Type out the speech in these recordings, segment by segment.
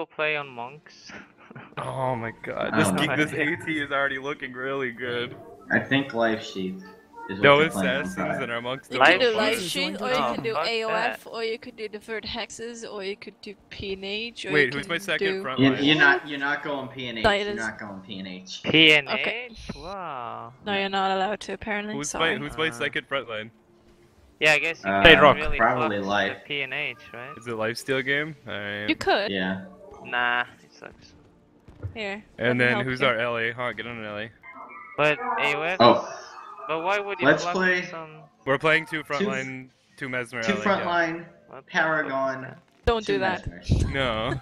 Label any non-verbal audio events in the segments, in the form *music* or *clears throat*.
people play on monks? *laughs* Oh my god, this geek, this AT is already looking really good. I think life sheath is what No they're playing on assassins Friday. and our monks. You don't can do Live life sheath, or you Oh, can do fuck AOF, that. or you could do deferred hexes, or you could do PNH. Or Wait, you who's my can second do... front You, line? you're not. You're not going PNH. That You're is- not going PNH. PNH? Okay. Wow. No, you're not allowed to. Apparently. Who's Sorry. my Who's my Uh, second front line? Yeah, I guess you Uh, can't Rock. really probably flux life. the PNH, right? Is it a lifesteal game? Alright. You could. Yeah. Nah, it sucks. Here. And then who's you. our LA? Huh? Get on an LA. But AOF Oh. But why would you Let's flux play- some... We're playing two frontline, Two- two mesmer Two frontline, front yeah. line, what the Paragon. Don't do that. Mesmers. No,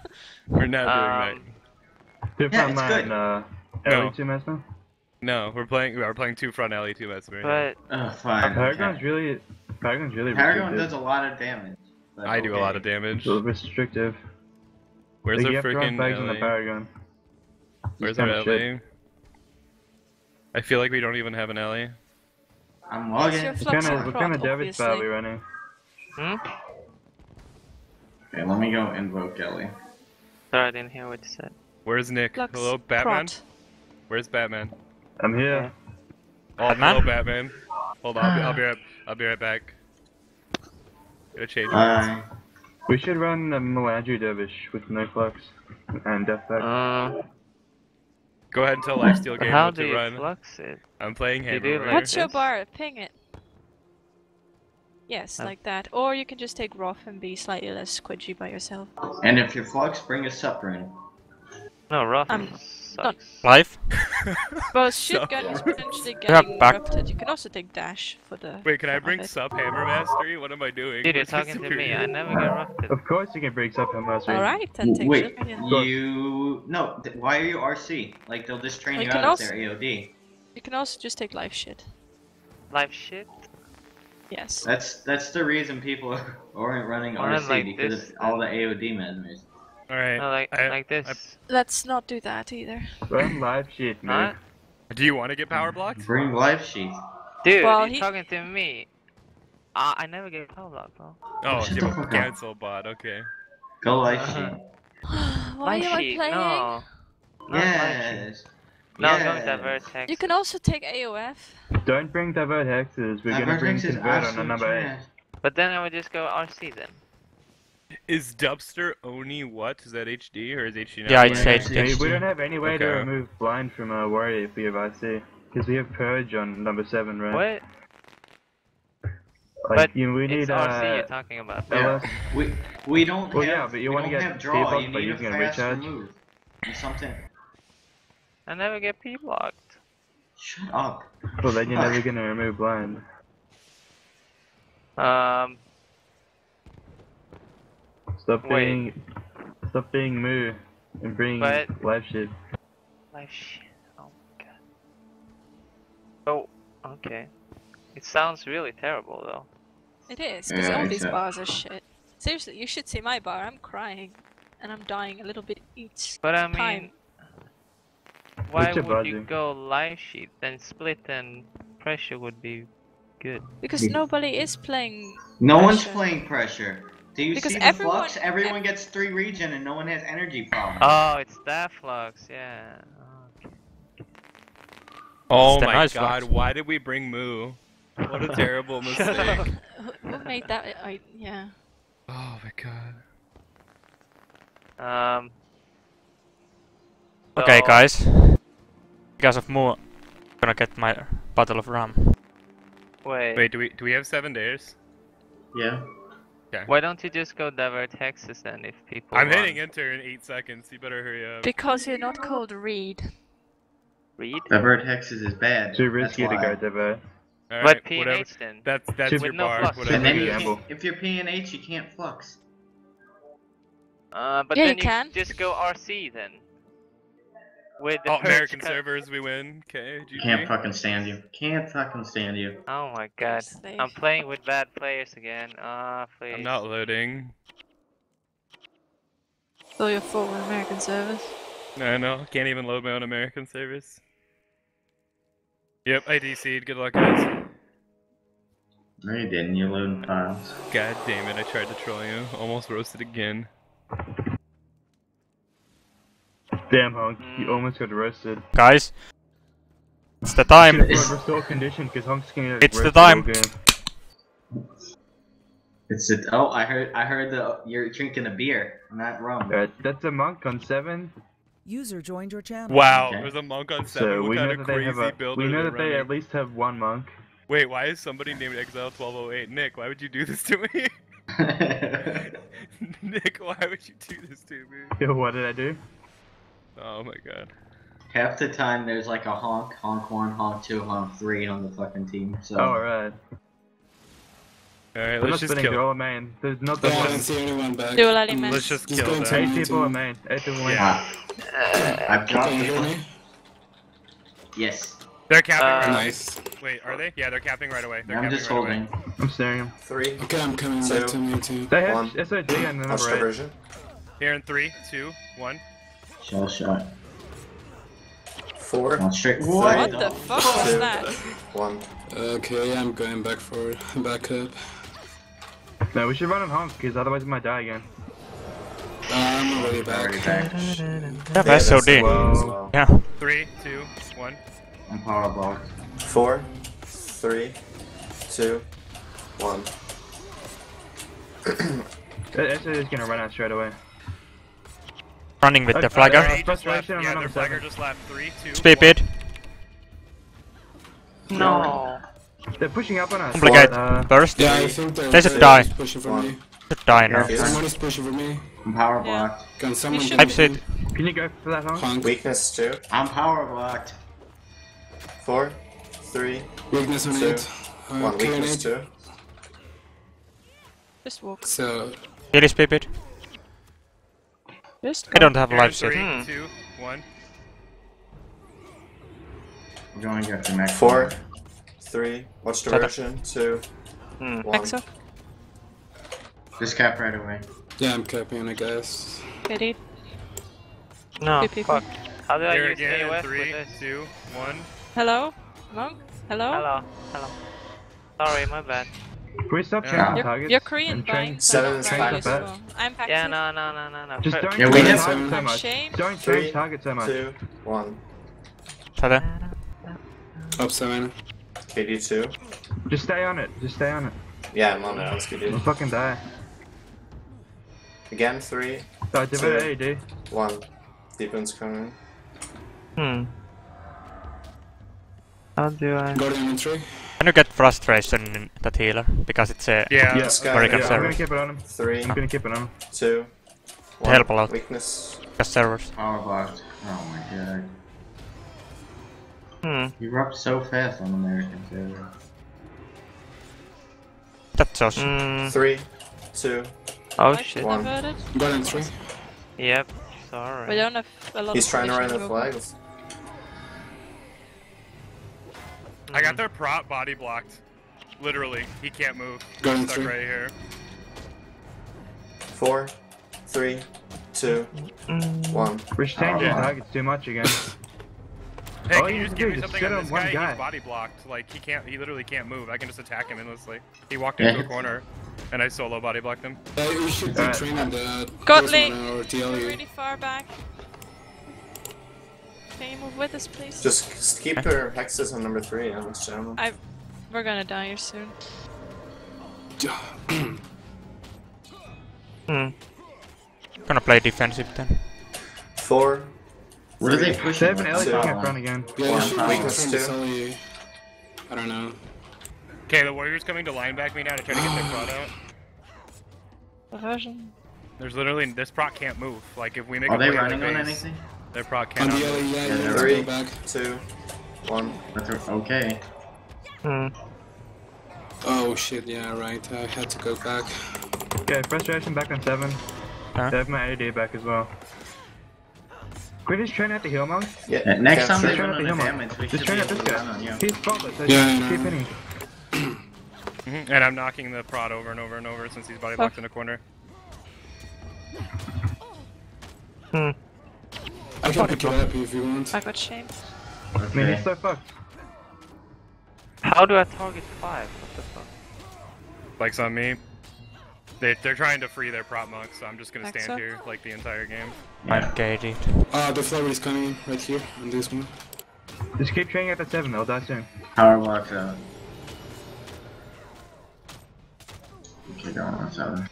we're not doing Um, Two Yeah, front it's line, good. uh, No. LE2 Mesmer? No, we're playing. We're playing two front LA, two mesmer. But Oh, fine. Paragon's okay. really, Paragon's really Paragon restrictive. does a lot of damage. but I do a lot of okay. damage. A little restrictive. Where's like, our you have to freaking bags on the LA? Paragon. Where's It's our kinda shit. LA? I feel like we don't even have an LA. I'm It's logging. What kind of, and what kind of prot, David style are we running? Hmm? Okay, let me go invoke Ellie. Sorry, I didn't hear what you said. Where's Nick? Flux, Hello, Batman. prot. Where's Batman? I'm here. Oh, Batman? hello, Batman. Hold on, I'll be, I'll be right. I'll be right back. Gotta change. Hi. We should run a Melandru Dervish with no flux and death back. Uh, Go ahead and tell Lifesteal Game how what do to you run. flux it? I'm playing You Hammer. do Warrior. like What's your bar? Ping it. Yes, Uh, like that. Or you can just take Roth and be slightly less squidgy by yourself. And if you're flux, bring a supper in. No, Roth I'm sucks. Live? *laughs* Well, So- shotgun is potentially getting back- corrupted. You can also take dash for the. Wait, can I bring it. sub Hammer Mastery? What am I doing? Dude, you're talking to me. I never get rufted. Of course you can bring sub hammer mastery. week. Alright, then take Wait, shotgun. you no. th- Why are you RC? Like they'll just train you you can out also- as their AOD. You can also just take life shit. Live shit? Yes. That's that's the reason people *laughs* aren't running Or RC like because this, of all the AOD mesmers. All right. No, like, I- like this. Let's not do that either. Run life sheath, man. Do you want to get power blocked? Bring life sheath. Dude, Well, you're he- talking to me. Uh, I never get power block, bro. Oh, Shut you the have a up. cancel bot. Okay. Go life Uh-huh. sheet. Why Live am I sheet, playing? No. Not life sheath. Yes. No, I'm yes. going to vertex. You can also take AOF. Don't bring divert hexes. We're gonna bring Divergence is convert on the absolute number eight. But then I would just go RC then. Is Dubster only what? Is that HD or is HD not? Yeah, what? it's Yeah, HD. We, we don't have any way to remove blind from a warrior if we have IC. Because we have purge on number seven, right? What? Like, But you, we it's need RC uh, you're talking about. Yeah. We we don't Well, have. yeah, but you we wanna don't get have draw. debuffed You by need a using a fast recharge? remove. Do something. I never get P blocked. Shut up. Well, then you're never *laughs* gonna remove blind. Um, Stop Wait. being, stop being moo, and bring But- live shit. life shit. Oh my god. Oh, okay. It sounds really terrible though. It is, because Yeah, all these bars are shit. Seriously, you should see my bar. I'm crying. And I'm dying a little bit each But I mean, time. why What's your would you buzzing? go life sheath? Then split and pressure would be good. Because nobody is playing. No one's playing pressure. Do you Because see the everyone- flux? Everyone gets three regen and no one has energy problems. Oh, it's that flux, yeah. Okay. Oh my nice god, flux. why did we bring Moo? What a terrible *laughs* mistake. up. *laughs* Who, who made that? I, yeah. Oh my god. Um. Okay, so- guys. Because of Moo, I'm gonna get my bottle of rum. Wait, Wait, do we do we have seven days? Yeah. Why don't you just go divert hexes then if people I'm want hitting enter in eight seconds. You better hurry up. Because you're not called Reed. Reed? Divert hexes is bad. Too risky to go divert. All But right, PNH whatever. then. That's that's With your no bar. flux. Whatever. And then you is. Gamble. can't, if you're PNH, you can't flux. Uh, but Yeah, then you can. just go RC then. With the Oh, American cut- servers, we win. Okay, GG. Can't fucking stand you. Can't fucking stand you. Oh my god. I'm playing with bad players again. Ah, please. I'm not loading. So you're full with American service. No, no, can't even load my own American service. Yep, I DC'd. Good luck, guys. No, you didn't. You loading files. God damn it, I tried to troll you. Almost roasted again. Damn, Honk, you almost got arrested. Guys. It's the time. Should've put restore condition because Honk's gonna get It's the time. game. It's it. Oh, I heard. I heard the you're drinking a beer, not rum. Alright, that's a monk on seven. User joined your channel. Wow, Okay. there's a monk on seven. So what we kind know of that they have a. We know they that they at least have one monk. Wait, why is somebody named Exile 1208? Nick, why would you do this to me? *laughs* *laughs* Nick, why would you do this to me? Yo, what did I do? Oh my god. Half the time there's like a honk, honk one, honk two, honk three on the fucking team. So. Oh, alright. Alright, I'm not let's just spinning kill. all main. There's not that Yeah, I one. don't see anyone back. Do a lally man. Let's just Just kill going to- them. Eight people are main. Eight people main. Yeah. Ah. I've got Can you hear people. me? Yes. They're capping Uh, right Nice. Wait, are they? Yeah, they're capping right away. They're I'm capping just right holding. away. I'm staring him. Three. Okay, I'm coming Two. back to me too. They have One. SOG and the Watch number eight. diversion. Here in three, two, one. Shell shot. Four. Not strict. What the fuck was that? One. Okay, I'm going back for *laughs* backup. No, we should run on honk because otherwise we might die again. I'm already back. Already back. Yeah, that's SOD. the one as Wow. well. Yeah. Three, two, one. I'm power blocked. Four. Three. Two. One. *clears throat* SOG is gonna run out straight away. Running with the flagger. uh, just left. Yeah, their flagger just left. Three, two, Speed one. bid. No. They're pushing up on us. Complicate. Uh, Burst. Yeah, I think they're They should die. pushing for me. Should die now. Yeah. Someone is pushing for me. I'm power Yeah. Can someone get I've said- can you go for that honk? Honk. Weakness two. I'm power blocked. Four. Three. Weakness on Two. Uh, One. Weakness it. two. Just walk. So, Really speed bid. Just I don't have Here in life set. Three, Hmm. two, one. I'm going after max. Four. Three. Watch Shut up. Two. Hmm. One. Exo. Just cap right away. yeah, I'm capping, I guess. Get it. No. Two people. Fuck. How do I Here use again AOS three, with this? two, one. Hello? Monk? Hello? Hello. Hello. Sorry, my bad. Can we stop Yeah. changing You're, targets? you're Korean and buying, so Seven not is fine. I'm Paxi. Yeah, no, no, no, no, no. Just don't Yeah, change targets so much. shame. Don't Three, change targets so much. Two. One. Shut Up seven. KD two. Just stay on it. Just stay on it. Yeah, I'm on it. Let's go, We'll dude. fucking die. Again. Three. So divert Two. AD. One. Deepen's coming. Hmm. How do I? Guardian in three. Can you get frustration in that healer? Because it's a Yeah. Yeah. This guy. American Yeah, I'm gonna keep it on him. Three. I'm gonna keep it on him. Two. One. help a lot. Weakness. just servers. Power blocked. Oh my god. Hmm. You erupt so fast on American server. That's awesome. Mm. Three. Two. Oh shit. One. diverted. Guardian three. Yep. Sorry. We don't have a lot He's of trying to run the movement. Flags. I got their prop body blocked. Literally, he can't move. Guardian Stuck three. right here. Four. Three. Two. Mm. One. We're just changing Oh. targets too much again. Hey, All can you you just to give me something sit on on this one guy? guy. He's body blocked. Like he can't. He literally can't move. I can just attack him endlessly. He walked Yeah. into a corner, and I solo body blocked him. Uh, we should be Alright. training the Godly. or You're really far back. Can you move with us, please? Just just keep your hexes on number three. and let's jam them. I- We're gonna die here soon. Hmm. Gonna play defensive then. Four. What are they Three. pushing? They have an What's Ellie Two. the in front again. Yeah, One. Weakness two. I don't know. Okay, the warrior's coming to line back me now to try to get their *sighs* prod out. Diversion. There's literally this proc can't move. Like if we make Are a they running their on anything? Their proc On cannot. DLU, move. yeah, Yeah, you have to Three. go back. Two. One. Okay. Hmm. Oh shit, yeah, right. I had to go back. Okay, frustration back on seven. Huh? They have my AD back as well. Can we just train at the heal monk? Yeah. Uh, next time they Just train run at on the the heal monk. damage, we Just should train be this to on guy. you. He's faultless, so Yeah, just keep know. hitting. Mhm, And I'm knocking the prod over and over and over since he's body blocked in a corner. Hmm. I can pick it up if you want. I got shame. I mean, Okay. he's so fucked. How do I target five? What the fuck? Spikes on me. They, they're trying to free their prop monk, so I'm just gonna Next stand up. here like the entire game. I'm gated. Uh, the flower is coming right here on this one. Just keep training at the 7, I'll die soon. Power blocks out. Okay, going on seven.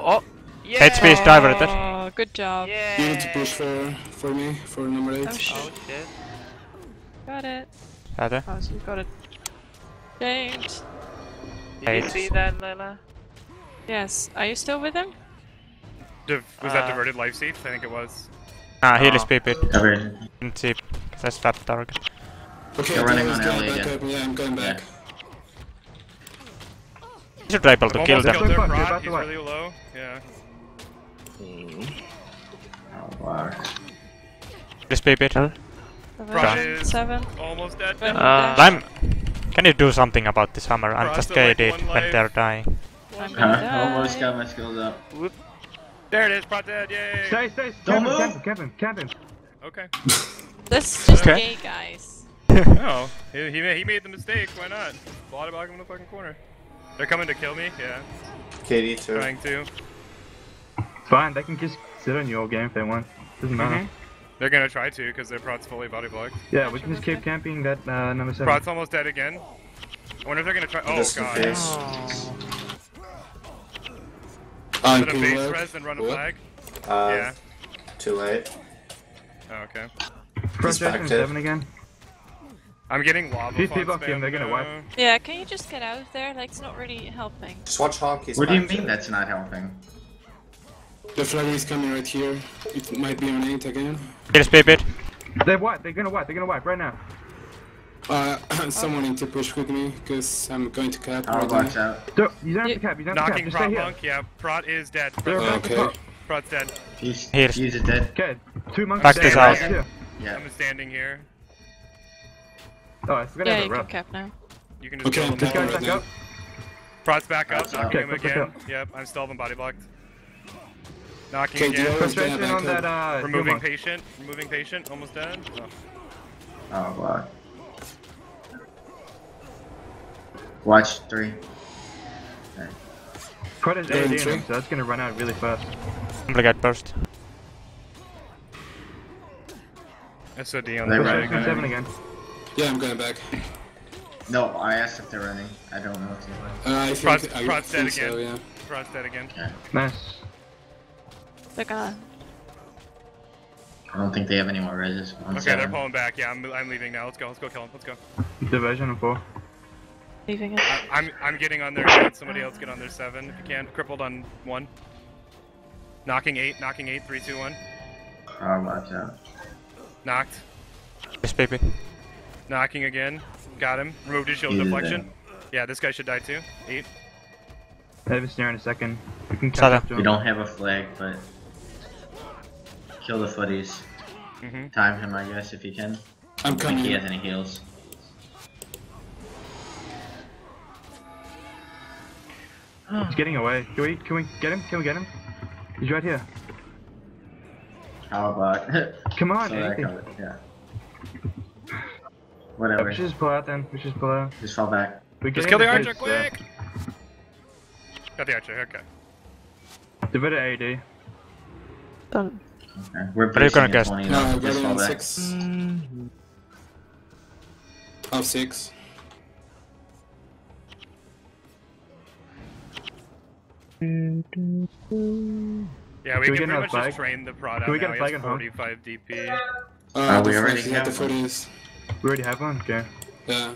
Oh, yeah. HP is diverted. Oh, good job. Yeah. You need to push for for me for number eight. Oh shit. Oh shit. Got it. Tätä. Oh, so you got it. James. Did you see that, Layla? Yes. Are you still with him? Div- was that Uh, diverted life seats? I think it was. Ah, heal is Oh. PP. Covered. Didn't see. That's fat target. Okay, They're running on going LA back again. up. Yeah, I'm going back. You should try to kill them. killed their they're He's really low. Yeah. Power block. Heal is PP. Seven. Seven. almost dead. Seven. Uh, Lime, can you do something about this hammer? I'm just Cross it like when they're dying. I'm Huh? gonna Almost got my skills up. There it is, prot dead. Yay. Stay, stay, Don't camp him, move. camp him, camp him, camp him. Okay. *laughs* That's just Okay. gay, guys. No, *laughs* he, he, he made the mistake. Why not? Bought him in the fucking corner. They're coming to kill me. Yeah, KD two. trying to. Fine, they can just sit on your all game if they want. Doesn't matter. Mhm. They're gonna try to because their prot's fully body blocked. Yeah, we can just keep camping that uh, number 7. Prot's almost dead again. I wonder if they're gonna try. Oh Just in god. case. Oh. I'm Put a cool base left. res and run a What? flag. Uh, yeah. Too late. Oh, okay. Front Jason back 7 again. I'm getting lava. These font people up here, spam, they're gonna though. wipe. Yeah, can you just get out of there? Like, it's not really helping. Just watch Hawk. He's What do you mean that's not helping? The flag is coming right here. It might be on eight again. Heal is PP. They're wipe, they're gonna wipe, they're gonna wipe right now. Uh, *laughs* someone need to push with me because I'm going to cap Power right blocks now. out. Don't, you don't have to cap, you don't have to cap, Knocking just prot stay here. monk. Yeah, prot is dead. They're Prot's, about to Okay. pop. prot's dead. Fuse, Here's- Fuse dead. Okay, two monks Back stay this right Yeah. I'm standing here. Oh, I forgot Yeah, about you can Ruff. cap now. You can just Okay, kill I'm them all. Right back now. up. Prot's back up. Okay, him again. Yep, I'm still having body blocked. Knocking Okay, again. Dio Frustration on that, up. uh, Removing patient. Removing patient. Almost dead. Oh. Power block. Watch three. Prod is Going AD in him, so that's gonna run out really fast. Complicate burst. SOD on They're the right. right. 7 again. Yeah, I'm going back. No, I asked if they're running. I don't know if they're running. Uh, I think Prot's- I Prot's dead think so, yeah. Prot's dead again. Nice. They're gonna. I don't think they have any more reses. On Okay, seven. they're pulling back. Yeah, I'm, I'm leaving now. Let's go. Let's go kill him. Let's go. Division and 4. Leaving it. I, I'm I'm getting on their eight. Somebody else get on their seven if you can. Crippled on one. Knocking eight. Knocking eight. Three, two, one. Power blocks out. Knocked. Heal is PP. Knocking again. Got him. Removed his shield He's deflection. Yeah, this guy should die too. Eight. I have a snare in a second. We can Sada. catch up to We don't have a flag, but kill the footies. Mhm. Time him, I guess, if you can. I'm I don't think he has any heals. He's getting away. Can we, can we get him? Can we get him? He's right here. How about? *laughs* Come on, so that anything. yeah. Yeah, Whatever. we should just pull out then. We should just pull out. Just fall back. We Just get kill the archer, face, uh, quick! Got the archer. Okay. Divided AD. Done. Okay. We're Are you gonna boosting at guess? No, though. I'm Just going fall on back. six. Oh, six. Yeah, we Can we can, pretty much flag? just train the product. Can we now. get a He flag has 45 DP. Uh, the we already have the one. footies. We already have one? Okay. Yeah.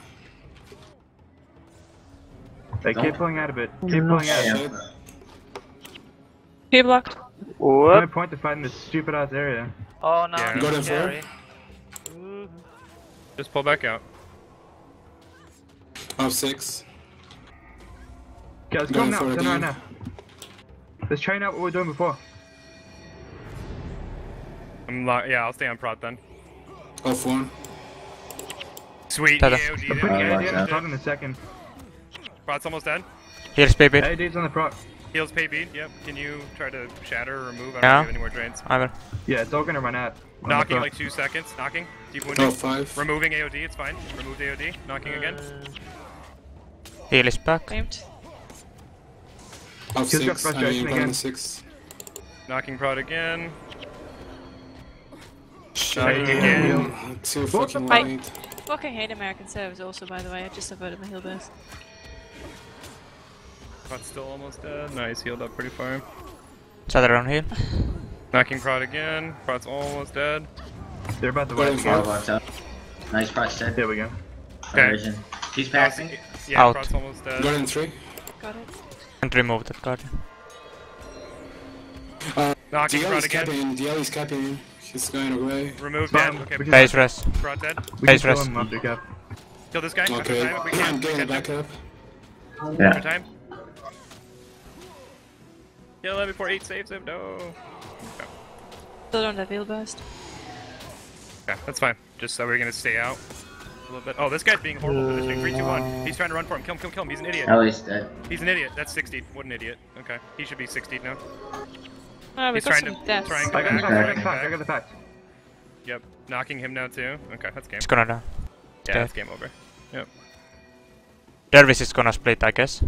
Hey, keep pulling out a bit. Keep pulling out. Yeah. Shit. He blocked. No Whoop. point to fight in this stupid ass area. Oh no, Yeah. Go to four. scary. Just pull back out. Oh, six. Okay, let's Going go now. for it Turn around now. Let's train out what we were doing before. I'm lo- yeah, I'll stay on prod then. Oh, Off one. Sweet. Tada. I'm there. putting Oh, AD in the out. in a second. Prod's almost dead. Heal baby. PP. AD's on the prop. Heals pay beat. Yep. Can you try to shatter or remove? I don't Yeah. have any more drains. I will. Yeah, it's all gonna run out. Knocking like two seconds. Knocking. Deep Oh, wounding. five. Removing AOD. It's fine. Removed AOD. Knocking again. Uh, heal is back. Claimed. Of He's six. I frustration mean, again. six. Knocking prod again. Shit. Knocking again. Too fucking fuck? late. Fucking hate American servers also, by the way. I just avoided my heal burst. Prod's still almost dead. Nice, healed up pretty far. Shatter on heal. Knocking prod again. Prod's almost dead. They're about to Well, win All again. locked up. Nice press set. There we go. Okay. He's passing. Oh, yeah, Out. Prod's almost dead. Got in three. Got it. And remove that guardian. Uh, Knocking DL prod again. capping. DL is capping. He's going away. Remove Fine, dead. Okay, we can- Phase res. prod dead. We Phase can kill rest. him after cap. Kill this guy. Okay. Time if we I'm can. getting back up. Yeah. Time. Kill him before eight saves him. No. Still don't have heal burst. Yeah, that's fine. Just so we're gonna stay out a little bit. Oh, this guy's being horrible positioning. Three, two, one. He's trying to run for him. Kill him, kill him, kill him. He's an idiot. Ellie's dead. Uh, He's an idiot. That's 60. What an idiot. Okay. He should be 60 now. Ah, we He's got trying some to- deaths. trying to- I got the Okay. I got the facts, I got the facts. Yep. Knocking him now too. Okay, that's game. It's gonna die. Yeah, dead. that's game over. Yep. Dervis is gonna split, I guess.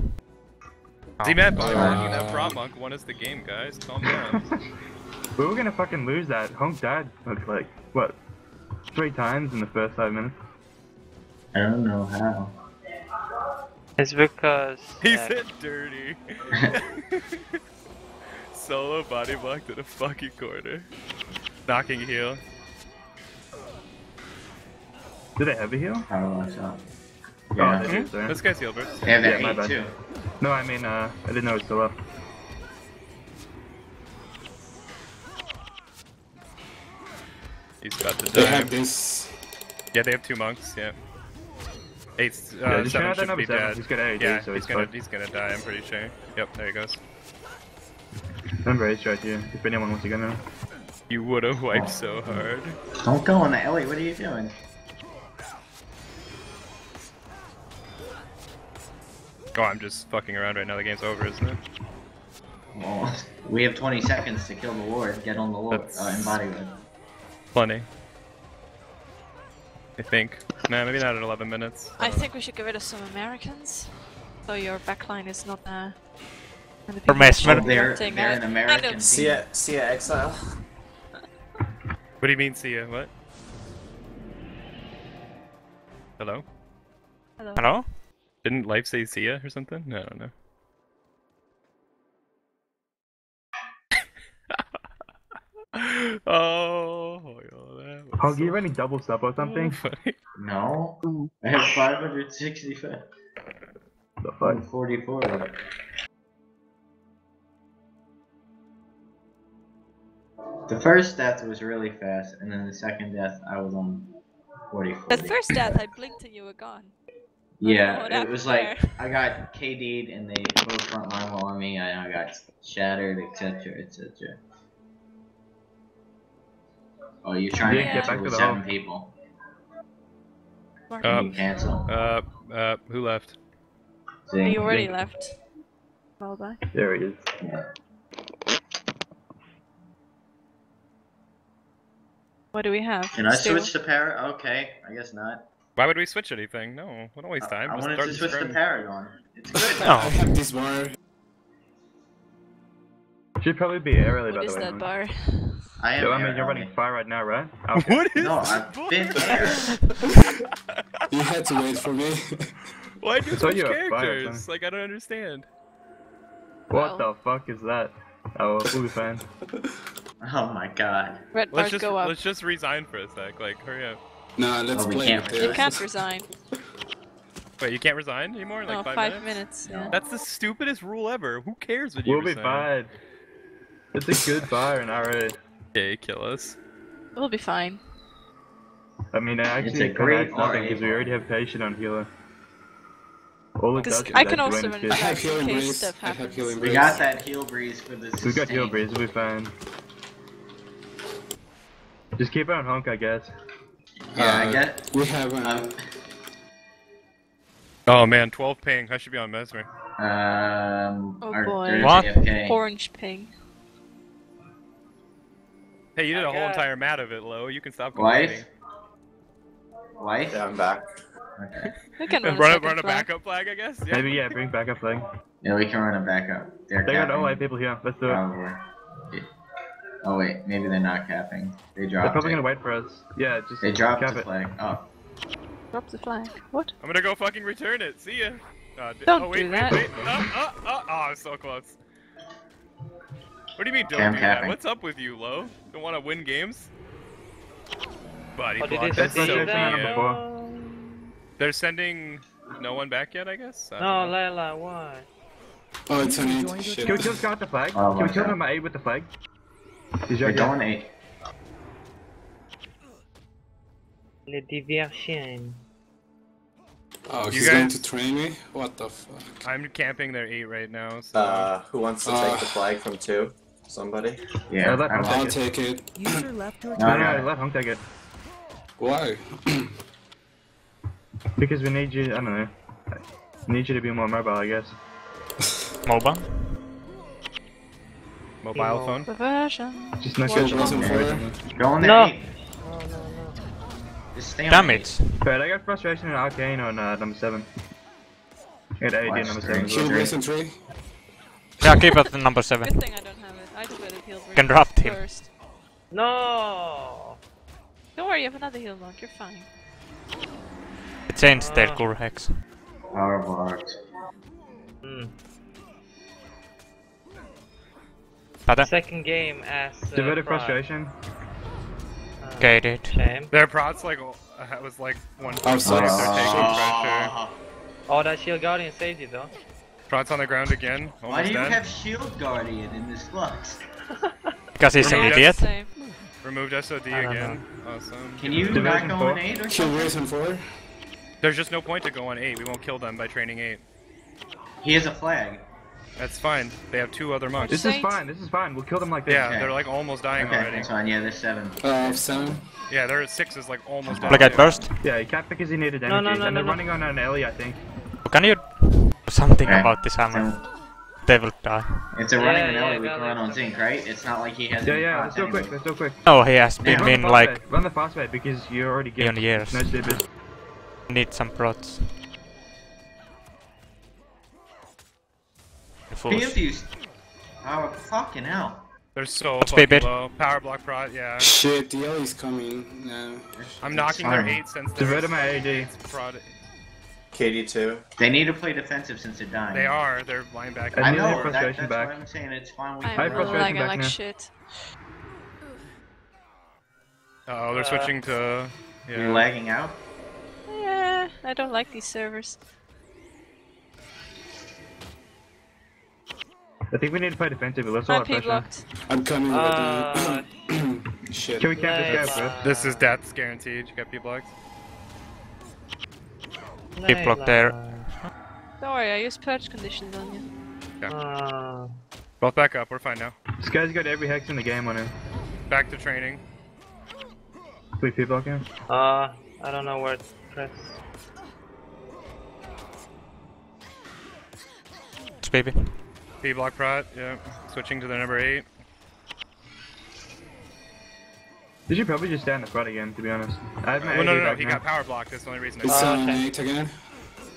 Z-Man, by Uh, arguing that prop monk won us the game, guys. Calm down. *laughs* we were gonna fucking lose that. Honk died like, like what? Three times in the first five minutes. I don't know how. It's because. he uh, said dirty. *laughs* Solo body blocked in a fucking corner. Knocking heal. Did I have a heal? Power locks up. Oh, Yeah. they did, sorry. This guy's heal burst. They that Yeah, my bad. too. No, I mean, uh, I didn't know it was still up. He's about to die. They have this. Yeah, they have two monks. Yeah. Eight's, uh, Yeah, just try seven out should be seven. dead. He's got AAD, yeah, so he's it's gonna fine. he's gonna die. I'm pretty sure. Yep, there he goes. Remember, Ace right here. If anyone wants to go now. You would have wiped so hard. Don't go on that. Ellie, what are you doing? Oh, I'm just fucking around right now. The game's over, isn't it? Well, we have 20 seconds to kill the Lord. Get on the Lord. That's- Uh, embodiment. Plenty. I think. Nah, maybe not at 11 minutes. I think we should get rid of some Americans. So your backline is not uh, gonna be Or Mesmer. Oh, they're, Wanting, they're uh, an kind American of- See ya, see ya, exile. What do you mean, see ya? What? Hello? Hello. Hello? Didn't Life say see ya or something? No, I don't know. *laughs* oh, yo, that was Honk, so you have any double sub or something? *laughs* funny. No. I have 565. The fuck? 44. The first death was really fast, and then the second death I was on 44. The first death, I blinked and you were gone. Yeah, it was happened like I got KD'd and they both front line wall on me, and I got shattered, etc., etc. Oh, you're trying Yeah. to Get cancel back with to the seven home. people. Uh, you cancel? Uh, uh, who left? See? You already left. Well, bye. There he is. What do we have? Can I Still- switch to Para? Okay, I guess not. Why would we switch anything? No, we don't waste time. I Just wanted start to the switch to scrum. Paragon. It's good. I No. have this bar. Should probably be early, by the is way. that Honk. bar? I am. So, I mean, you're running fire right now, right? *laughs* Okay. What is No, this I've bull- been *laughs* there. You had to wait for me. Why do you So switch you're a fire, characters? Like, I don't understand. What Well. the fuck is that? Oh, we'll be fine. Oh my god. Red Let's bars just go up. let's just resign for a sec. Like, hurry up. Nah, let's Oh, we play can't. You can't resign. *laughs* Wait, you can't resign anymore? in, Like no, five, five minutes? minutes. Yeah. That's the stupidest rule ever. Who cares when you We'll be resign? fine. It's a good fire in RA. Okay, kill us. We'll be fine. I mean, I It's actually a great can't nothing because we already have patient on healer. All it Because does is I can also run run his I kids. have healing breeze. I have happens. healing We got that heal breeze for the We got heal sustain. breeze, we'll be fine. Just keep it on honk, I guess. Yeah, I Uh, get. We have. Um, Oh man, 12 ping. I should be on Mesmer. um, Oh our boy. What? AFK. Orange ping. Hey, you did a whole entire mat of it, Lo. You can stop Wife? complaining. Wife? Yeah, I'm back. Okay. *laughs* We can *laughs* run, Run, a a, run a backup flag, I guess? Yeah. Maybe, yeah, bring back up flag. Yeah, we can run a backup. They're They got capping. OA people here. Let's do it. Probably. Yeah. Oh wait, maybe they're not capping. They dropped. They're probably it. gonna wait for us. Yeah, just They dropped cap the it. flag. Oh, Drop the flag. What? I'm gonna go fucking return it. See ya. Uh, Don't oh, wait, do wait, that. wait. Oh, oh, oh, oh, I was so close. What do you mean don't Okay, I'm do that? capping. What's up with you, Lo? Don't want to win games? Buddy, Oh, did block, they that's That's see so what I was saying mean. before. They're sending no one back yet, I guess? I No, don't. Layla, why? Oh, it's an Joined 8. your Shit. Can we kill Scout the flag? Oh, Can we kill God. them at 8 with the flag? Is they're your going eight. Le diversion. Oh, he's going to train me? What the fuck? I'm camping their 8 right now, so... Uh, who wants to Uh, take the flag from two? Somebody? Yeah. Uh, let I them want- I'll take it. User left your No, No, channel. no, let Hunk take it. Why? Because we need you, I don't know. We need you to be more mobile, I guess. MOBA. Mobile phone. Reversion. Just not Kill good. Wilson Yeah. for Go on the No. eight. No, no, no. Just stay on Damage. But I got frustration in Arcane on uh, number 7. I got AD Watch number three. 7 as Kill well. Great. Wilson 3. Yeah, keep it the number 7. Good thing I don't have it. I just better heal Can drop him. first. No. Don't worry, you have another heal launch. You're fine. It changed their Ah. core hex. Power blocked. Hmm. Better? Second game as. Uh, Diverted Pride. frustration. Uh, Okay, dude. Shame. Their prots, like, uh, was like one. Oh, they're sorry. taking pressure. Oh, that shield guardian saved you though. Prots on the ground again. Why do you dead. have Shield Guardian in this flux? *laughs* Because he's an Removed idiot. Same. Removed SOD I don't again. Awesome. Can you Division not go four. on eight or Kill something? Wilson 4. There's just no point to go on 8. We won't kill them by training 8. He has a flag. That's fine. They have two other monks. This is fine, this is fine. We'll kill them like this. Yeah, Okay. they're like almost dying Okay, already. that's fine. Yeah, there's seven. Uh, 7. Yeah, their 6 is like almost dead. Black Eyed Burst. Yeah, he can't because he needed energy. no, no, and no, they're no. running on an Ellie, I think. Can you do something Okay. about this hammer? So, They will die. it's a running Yeah, an yeah, we got can run on Zinc, right? It's not like he has. Yeah, any yeah, procs let's do it quick, anyway. let's do it quick. Oh, he has been run in like Run the fast way because you're already get million years. no stupid. Need some prots. Confused. Oh, fucking hell. They're so What's fucking Beyblade? low. Power block prot, yeah. Shit, the Ellie's coming. No. I'm It's knocking their fine. 8 since they're Diverted my AD. prot. KD2. They need to play defensive since they're dying. They are. They're linebacker. I, I know. That, that's back. what I'm saying. It's fine. We I'm can I run. frustration lagging like now. shit. Oh, they're Uh, switching to. You're lagging out. Yeah, I don't like these servers. I think we need to play defensive. Let's all I'm have P pressure. blocked. I'm coming Uh, with you. *clears throat* Shit. Can we camp this guy up Layla. first? This is death's guaranteed. You got P blocked. Keep blocked there. Don't worry, I use purge conditions on you. Uh, Both back up. We're fine now. This guy's got every hex in the game on him. Back to training. We people him. uh, I don't know where to press. It's baby. P block prot. Yeah. Switching to the number 8. You should probably just stay in the front again, to be honest. I have my Well, no, AD no, no. back He now. got power blocked. That's the only reason. I It's Oh, on okay. 8 again.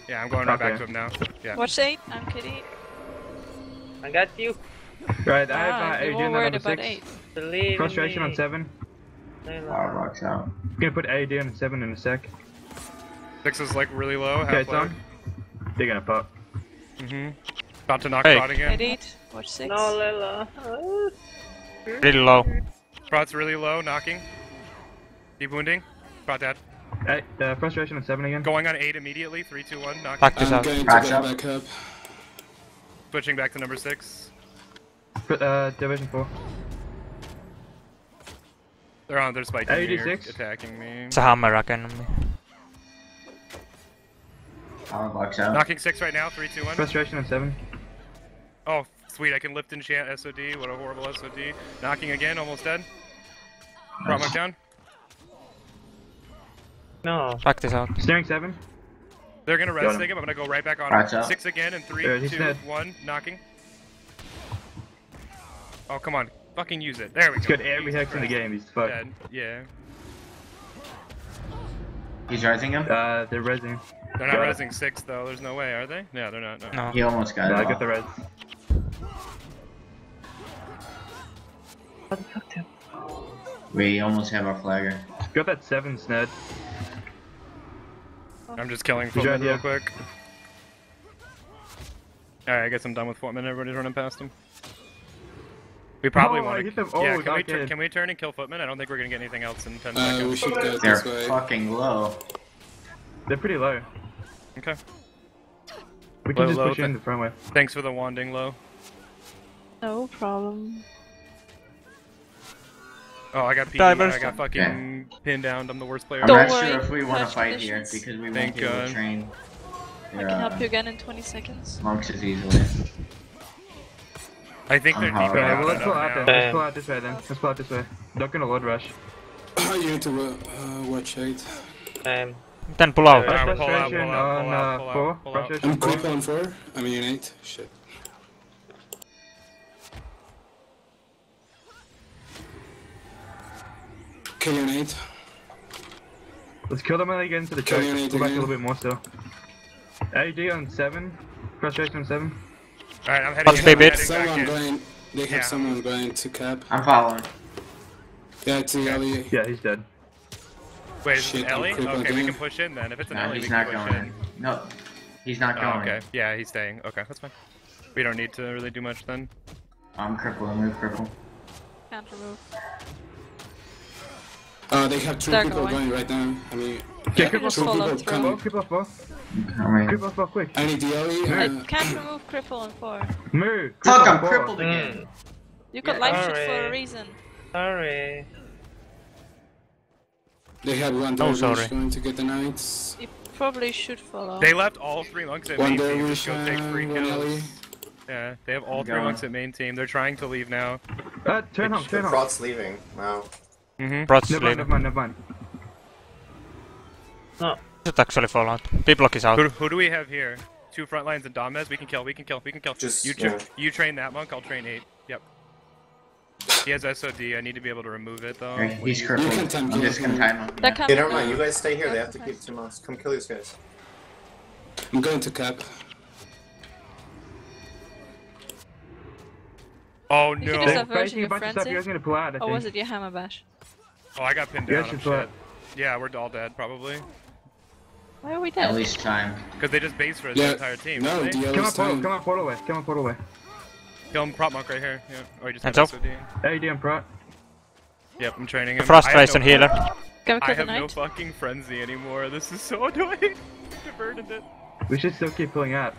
Yeah, I'm going right back to him now. Yeah. Watch 8, I'm kidding. I got you. Right, I have Ah, uh, you're AD on worried number about 8. 6. Believe Frustration on 7. Layla. Power blocks out. I'm gonna put AD on 7 in a sec. Six is like really low. Okay, Half it's on. They're gonna pop. Mm-hmm. About to knock Hey. prot again. Hit 8, watch 6. No, Layla. Uh, Really low. Prot's really low. Knocking. Deep wounding. Prot dead. Hey, uh, frustration on 7 again. Going on 8 immediately. 3, 2, 1. Knocking. Back this I'm out. going to Back get up. back up. Switching back to number 6. Put, uh, division 4. They're on. They're spiking me. or 86. Attacking me. It's a hammer again on me. Power blocks out. Knocking 6 right now. 3, 2, 1. Frustration on 7. Oh, sweet. I can lift enchant SOD. What a horrible SOD. Knocking again. Almost dead. Prot mark down. no. Fuck this out. Steering 7. They're gonna Got res him. I'm gonna go right back on Prot's him. out. Six again in three, There, two, dead. one. Knocking. Oh come on, fucking use it. There we He's go. got every hex in the game. He's fucked. Dead. Yeah. He's rising him. Uh, they're resing. They're not Got it. resing six though. There's no way, are they? Yeah, they're not. No. No. He almost got Yeah, it. I got the res. What the fuck, dude? We almost have our flagger. Got that seven sned. I'm just killing He's Footman real quick. Alright, I guess I'm done with Footman. Everybody's running past him. We probably I want hit to. them. Oh, yeah, can we, okay. tur- can we turn and kill Footman? I don't think we're gonna get anything else in 10 Uh, we seconds. should go They're this way. fucking low. They're pretty low. Okay. We can Low, just low, push in the front way. Thanks for the wanding low. No problem. Oh, I got PD. Divers. I got fucking pinned down. I'm the worst player. I'm Don't not worry, sure if we want to harsh fight here because we won't be able to train. I can help uh, you again in 20 seconds. Monks as easily. I think they're deep Okay, down well let's pull out then. Let's pull out this way then. Let's pull out this way. Not gonna load rush. you need to uh, watch out. Um, Then pull out. Yeah, Rush pull out, pull out, pull out, uh, pull out, pull out. I'm four. creep on four. I mean, eight. Shit. Killing eight. Let's kill them when they get into the Kill choke. your back a little bit more still. AD on seven. Frustration on seven. Alright, I'm heading What's in, the I'm bit? heading Someone going. They have Yeah. someone going to cap. I'm following. Yeah, it's the alley. Yeah, he's dead. Wait, is Shit, it Ellie? creeping Okay, we can push in then. If it's an No, Ellie, we can not push going in. in. No, he's not Oh, going. okay. Yeah, he's staying. Okay, that's fine. We don't need to really do much then. I'm crippled. I'm crippled. Can't remove. Uh, they have two They're people going. going right now. I mean, Yeah, two creep just off follow people through. Four, coming. creep off four. I mean, Creep off four quick. I need the alley. I Uh, can't remove cripple on 4. Move. fuck! I'm four. crippled again. mm, You got Yeah, life shot for a reason. sorry. they had one Oh, dervish sorry. going to get the knights. You probably should follow. They left all three monks at One main team. dervish, Just go take uh, free one alley. kills. Yeah, they have all I'm three going. monks at main team. They're trying to leave now. Uh, turn home, turn home. Frot's leaving. Wow. Mm-hmm. Brot's Never mind, leaving. never mind, never mind. Should actually fall out. B-block is out. Who, who do we have here? Two front lines and Domez. We can kill. We can kill. We can kill. Just- you, tra- yeah. you train that monk. I'll train eight. Yep. He has SOD. I need to be able to remove it though. Okay, he's you- crippled. You can time I'm just him. gonna time him. That Yeah. can Okay, never mind. You guys stay here. They have to keep two months. Come kill these guys. I'm going to cap. Oh You no! can just have They're version a of bunch of stuff. You guys frenzy. need to pull out. I Or think. was it your hammer bash? Oh, I got pinned You down. guys I'm should pull shit. Yeah, we're all dead probably. Why are we dead? At least time. Because they just base for the Yeah. entire team. No, didn't the Come on, alley's portal, come on, portal way. Come on, portal way. Kill him, prop monk right here. Yeah. Or he just had Hands up. SOD. AD and Prot. Yep, I'm training him. Frustration I have no- healer. Can I have no fucking frenzy anymore. This is so *laughs* annoying. Diverted it. We should still keep pulling out.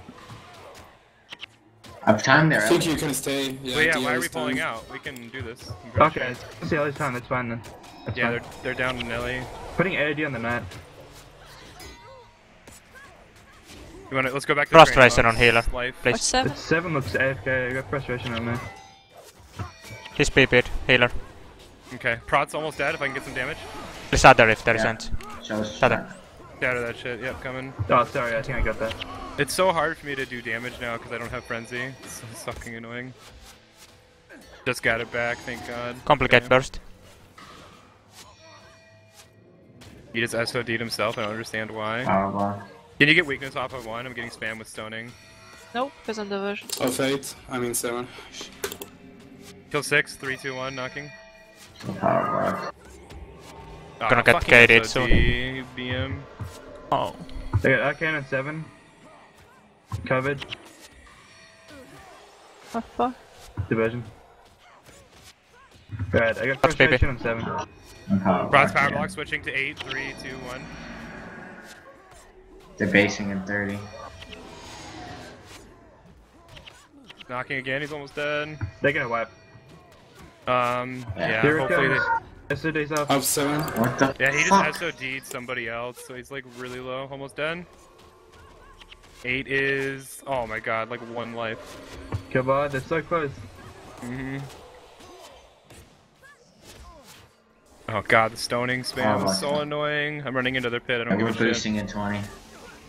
I've timed there. think you can stay. Yeah, But yeah, why are we pulling out? We can do this. Okay, let's see time. That's fine then. That's Yeah, fine. they're they're down to Nelly. Putting AD on the knight. You want to? Let's go back to Frustration training on healer. monks. Life. Please. Watch 7. The seven looks AFK. I got frustration on there. He's BB'd. Healer. Okay, Prot's almost dead. If I can get some damage. Please other if there is Yeah. any. Show us. Shut up. Get out of that shit. Yep, coming. Oh, sorry. I think I got that. It's so hard for me to do damage now because I don't have frenzy. It's so *laughs* fucking annoying. Just got it back, thank god. Complicate Okay. burst. He just SOD'd himself, I don't understand why. Can you get weakness off of one? I'm getting spam with stoning. Nope, because I'm diversion. Of 8, I mean 7. Kill six, three, two, one, knocking. Oh, ah, I Gonna get gated soon. BM. Oh. They got that cannon 7. Covered. What the fuck? Diversion. Alright, I got first on 7. Broad's power block switching to 8, 3, 2, 1. They're basing in 30. Knocking again, he's almost dead. They get a wipe. Um, yeah, yeah hopefully they... SOD's out. 7. What the Yeah, he just SOD'd somebody else, so he's like really low, almost dead. 8 is... oh my god, like one life. Come on, they're so close. Mm hmm Oh god, the stoning spam Oh is so God. annoying. I'm running into their pit, I Yeah, don't we're give a shit. boosting in 20.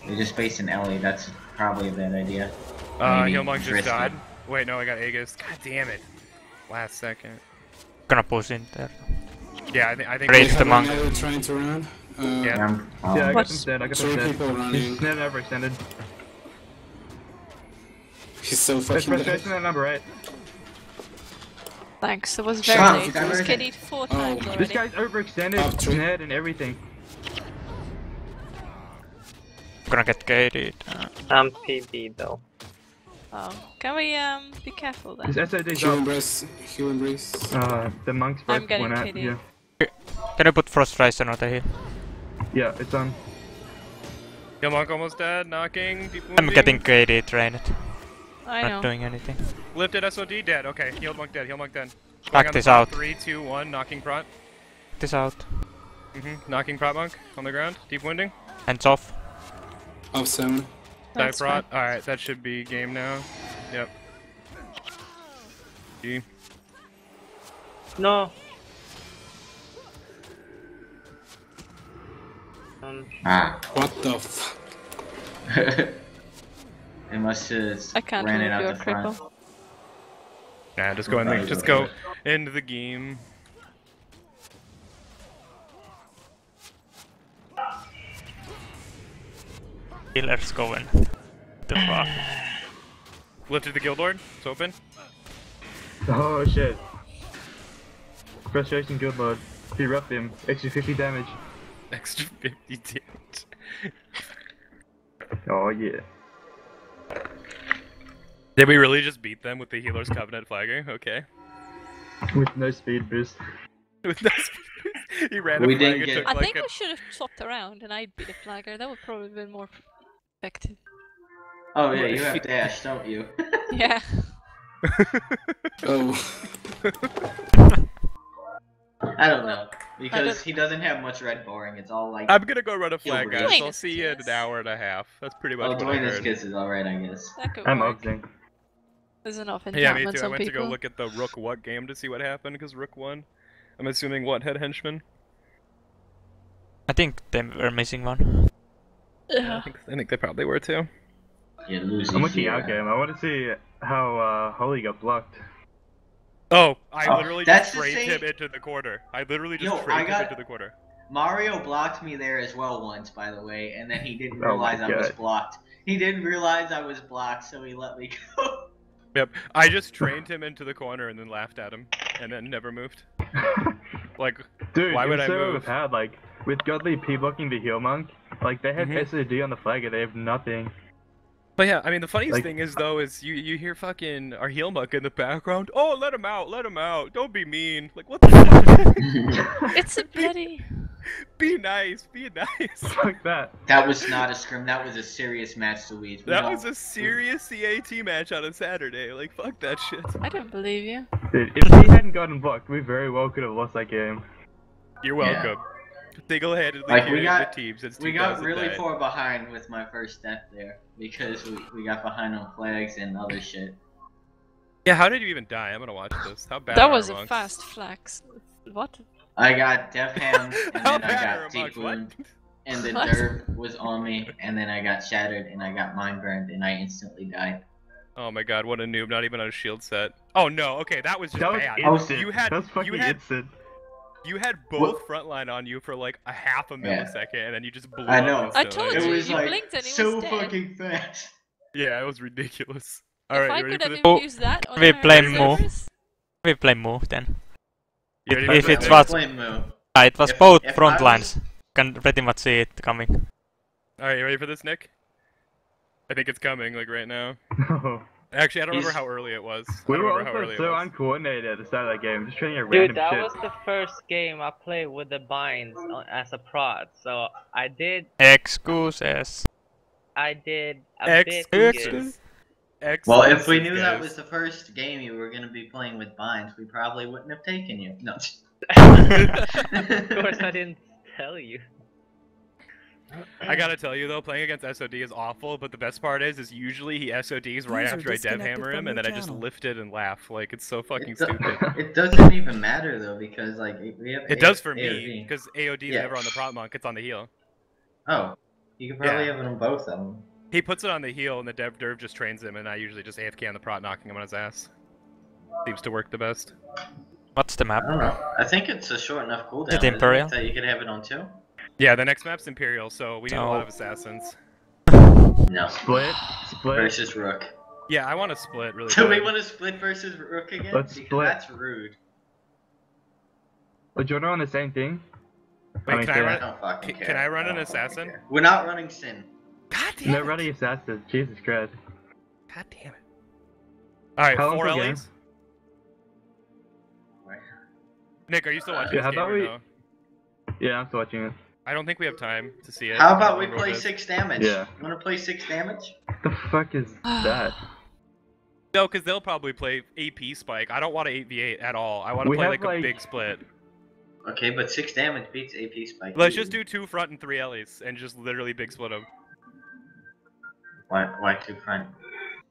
They just based in Ellie. That's probably a bad idea. Uh, Maybe Healmong just risky. died. Wait, no, I got Aegis. God damn it. Last second. Gonna push in there. Yeah, I, think I think... Raise the have monk. another trying to run. Uh, Yeah. I'm, oh, Yeah, I got What's- some stand. I got some Three people running. He's never ever extended. He's so There's fucking dead. frustration at number eight. Thanks, it was very up, late. you It got was everything. Four Oh. times This already. This guy's overextended, Up three. Ned, and everything. gonna get gated. Uh, I'm PB though. Oh, can we um be careful then? His SOD's Heal up. embrace. Heal embrace. Uh, the monks I'm both getting went out. Yeah. can you put frustration on the hill? yeah, it's on. Kill monk almost dead. Knocking. Deep I'm getting gated, trained. I Not know. doing anything. Lifted SOD dead. Okay. Healed monk dead. Heal monk dead. Going Back this out. Three, two, one. Knocking prot. This out. Mm-hmm. Knocking prot monk on the ground. Deep wounding. Hands off. Up seven. Die That's prot. Alright, that should be game now. Yep. G. No. Um, ah. What the fuck? *laughs* it must have I can't ran it out your the front. cripple. Nah, just go in the, just go into the game. Healers going. The *sighs* fuck. Lifted the guild lord. It's open. Oh shit. Frustration guild lord. He roughed him. Extra 50 damage. *laughs* Extra 50 damage. Oh yeah. Did we really just beat them with the healer's covenant flagger? Okay. With no speed boost. *laughs* With no speed. boost. he ran We didn't get- took I like think a we should have swapped around and I'd be the flagger. That would probably have been more effective. Oh yeah, you have dash, don't you? *laughs* Yeah. Oh. I don't know because don't- he doesn't have much red boring. It's all like I'm gonna go run a He'll flag, guys. I'll is see you in an hour and a half. That's pretty much oh, what I Dwayne this heard. kiss is alright, I guess. I'm work. Opting. There's enough Yeah, me too. I on went to go look at the Rook What game to see what happened because Rook won. I'm assuming what head henchman? I think they were missing one. I think, I think they probably were too. Yeah, losing. I'm looking fear. out game. I want to see how uh, Holly got blocked. Oh, I Oh, literally just the trained same- him into the corner. I literally just Yo, I trained him got- into the corner. Mario blocked me there as well once, by the way, and then he didn't Oh realize I was blocked. He didn't realize I was blocked, so he let me *laughs* go. Yep. I just *laughs* trained him into the corner and then laughed at him, and then never moved. *laughs* Like, Dude, Why would was I so move? overpowered. Like with Godly P blocking the heal monk, like they have Mhm. SOD on the flag and They have nothing. but yeah, I mean, the funniest Like- thing is though is you you hear fucking our heal muck in the background. Oh, let him out, let him out. Don't be mean. Like, what the fuck? *laughs* It's a bloody. *laughs* be nice, be nice. *laughs* Fuck that. that was not a scrim. That was a serious match, Louise. We That was a serious CAT match on a Saturday. Like, fuck that shit. I don't believe you. Dude, if he hadn't gotten blocked, we very well could have lost that game. You're Yeah. welcome. Single-handedly Like, we got- the team since We got really far behind with my first death there because we, we got behind on flags and other shit. Yeah, how did you even die? I'm gonna watch this. How bad That was a fast flex. What? I got Def Ham, *laughs* and then I bad are our got Deep monks? Wound, and the What? *laughs* Derb was on me, and then I got Shattered, and I got Mind Burned, and I instantly died. Oh my god, what a noob! Not even on a shield set. Oh no, okay, that was just That was bad. instant. You had that was fucking you had instant. you had both frontline on you for like a half a Yeah. millisecond, and then you just blew I up know. I instantly. told It you, was you like blinked and it so was dead. fucking fast. Yeah, it was ridiculous. if Alright, I you could have this? infused oh, that on we play more. We play more then. You if it was- Flame move. Ah, it was If- both if front was- lines. Can pretty much see it coming. Alright, you ready for this, Nick? I think it's coming, like right now. No. *laughs* Actually, I don't remember how early it was. We were remember how also early so uncoordinated at the start of that game, just training a Dude, random that shit. was the first game I played with the binds on- as a prod. So I did, Excuses. I did a Ex- bit. Excuses. Well, if we Excuses, knew that was the first game you were gonna be playing with binds, we probably wouldn't have taken you. No. *laughs* of course, I didn't tell you. I gotta tell you though, playing against SOD is awful, but the best part is, is usually he SODs right User after I dev hammer him, and your then I just lift it and laugh. Like, it's so fucking It, stupid. *laughs* it doesn't even matter though because like we have. It A- does for me, because AOD is Yeah. never on the prot monk, it's on the heal. Oh, you could probably Yeah. have it on both of them. He puts it on the heal, and the dev derv just trains him, and I usually just AFK on the prot, knocking him on his ass. Seems to work the best. What's the map? I don't know. I think it's a short enough cooldown. it isn't Imperial? That you could have it on two. Yeah, the next map's Imperial, so we need a lot of assassins. *laughs* No. Split, split. Versus Rook. Yeah, I want to split really. Do we want to split versus Rook again? Let's Because split. That's rude. Do you want to run the same thing? Wait, mean, can I can I run? don't fucking Can- care. can I run I an don't fucking assassin? care. We're not running Sin. God damn No, it! running assassins. Jesus Christ. God damn it! All right, four the? Ellie's. Nick, are you still watching Yeah, how game about we- no? Yeah, I'm still watching it. I don't think we have time to see it. How about we play six damage? Yeah. You want to play six damage? What the fuck is *sighs* that? No, because they'll probably play AP Spike. I don't want to 8v8 at all. I want to We play have, like, a big split. Okay, but six damage beats AP Spike. Let's just do two front and three Ellie's and just literally big split them. Why, why two front?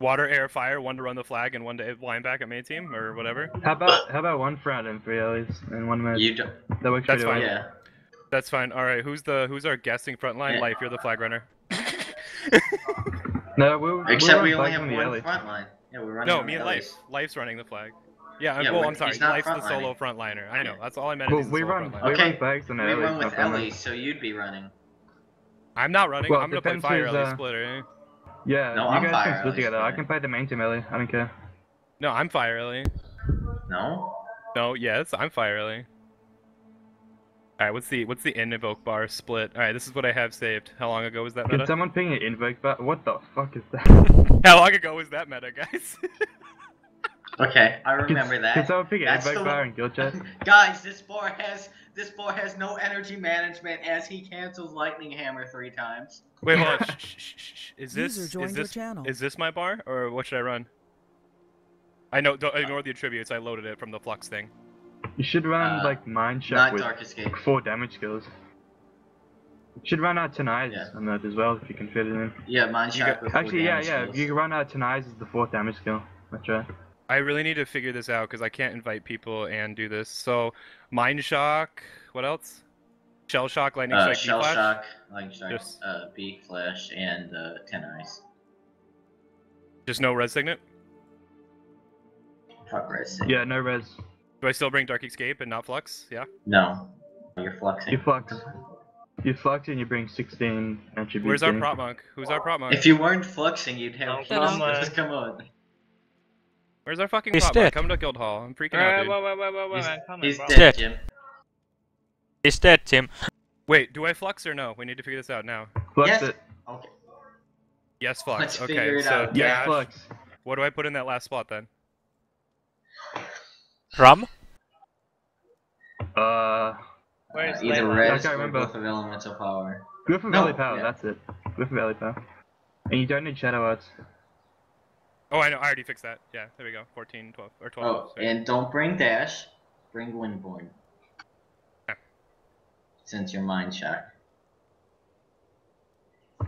Water, air, fire, one to run the flag and one to line back at main team or whatever. How about how about one front and three alleys and one mid? You don't. That works That's fine. well. Yeah. That's fine. All right, who's the who's our guessing front line? Yeah. Life, you're the flag runner. No, we'll, Except we'll we only have one alley. front line. Yeah, we're running. no, me and Ellis. Life. Life's running the flag. Yeah, Yeah, well, I'm sorry. he's not Life's the solo lining. front liner. I know. That's all I meant. Well, we run we. Okay, run flags on the We run with front Ellie, so you'd be running. I'm not running. Well, I'm gonna play depends fire who's, Ellie uh, splitter. Yeah, No, you I'm guys fire can alley split together. I can play the main team alley. I don't care. No, I'm fire Ellie. No. No, yes, I'm fire Ellie. All right, what's the what's the in invoke bar split? All right, this is what I have saved. How long ago was that Can meta? someone ping an invoke back? What the fuck is that? *laughs* How long ago was that meta, guys? Okay, I Can- remember Can that. someone ping an That's invoke bar in guild chat? *laughs* Guys, this boar has this boy has no energy management as he cancels lightning hammer three times. Wait, hold on. *laughs* Shh, shh, shh, shh. Is this is this channel. is this my bar or what should I run? I know. Don't ignore the attributes. I loaded it from the flux thing. You should run Uh, like mind Not shot with dark escape. like, four damage skills. You should run out Teinai's Yeah. on that as well if you can fit it in. Yeah, mine You shot with four Actually, yeah, damage yeah. skills. You can run out Teinai's as the fourth damage skill. That's right. I really need to figure this out because I can't invite people and do this. So, mind shock. What else? Shell shock, lightning Uh, strike, shell D-flash? shock, lightning strike, Just- uh, B flash, and uh, ten eyes. Just no res signet. Fuck res. Yeah, no res. Do I still bring dark escape and not flux? Yeah. No, you're fluxing. You flux. You flux and you bring 16 attributes. Where's our in. prot monk? Who's our prot monk? If you weren't fluxing, you'd have. Don't Just come on. Where's our fucking He's prop dead. Come to guild hall. I'm freaking out, dude. wait, wait, wait, wait, wait, He's, coming, he's bro. dead, Dead. Jim. He's dead, Tim. Wait, do I flux or no? We need to figure this out now. Flux Yes. it. Okay. Yes, flux. Let's okay, figure it so out. Yeah, flux. What do I put in that last spot then? Rum? Uh, Where's Uh, either Layla? res I can't or remember. both of elemental power. Griff and No, Valley Power, yeah. that's it. Griff and Valley Power. And you don't need Shadow Arts. Oh, I know. I already fixed that. Yeah, there we go. 14, 12, or 12. Oh, sorry. and don't bring dash. Bring Windborne. Yeah. Since you're mind shock.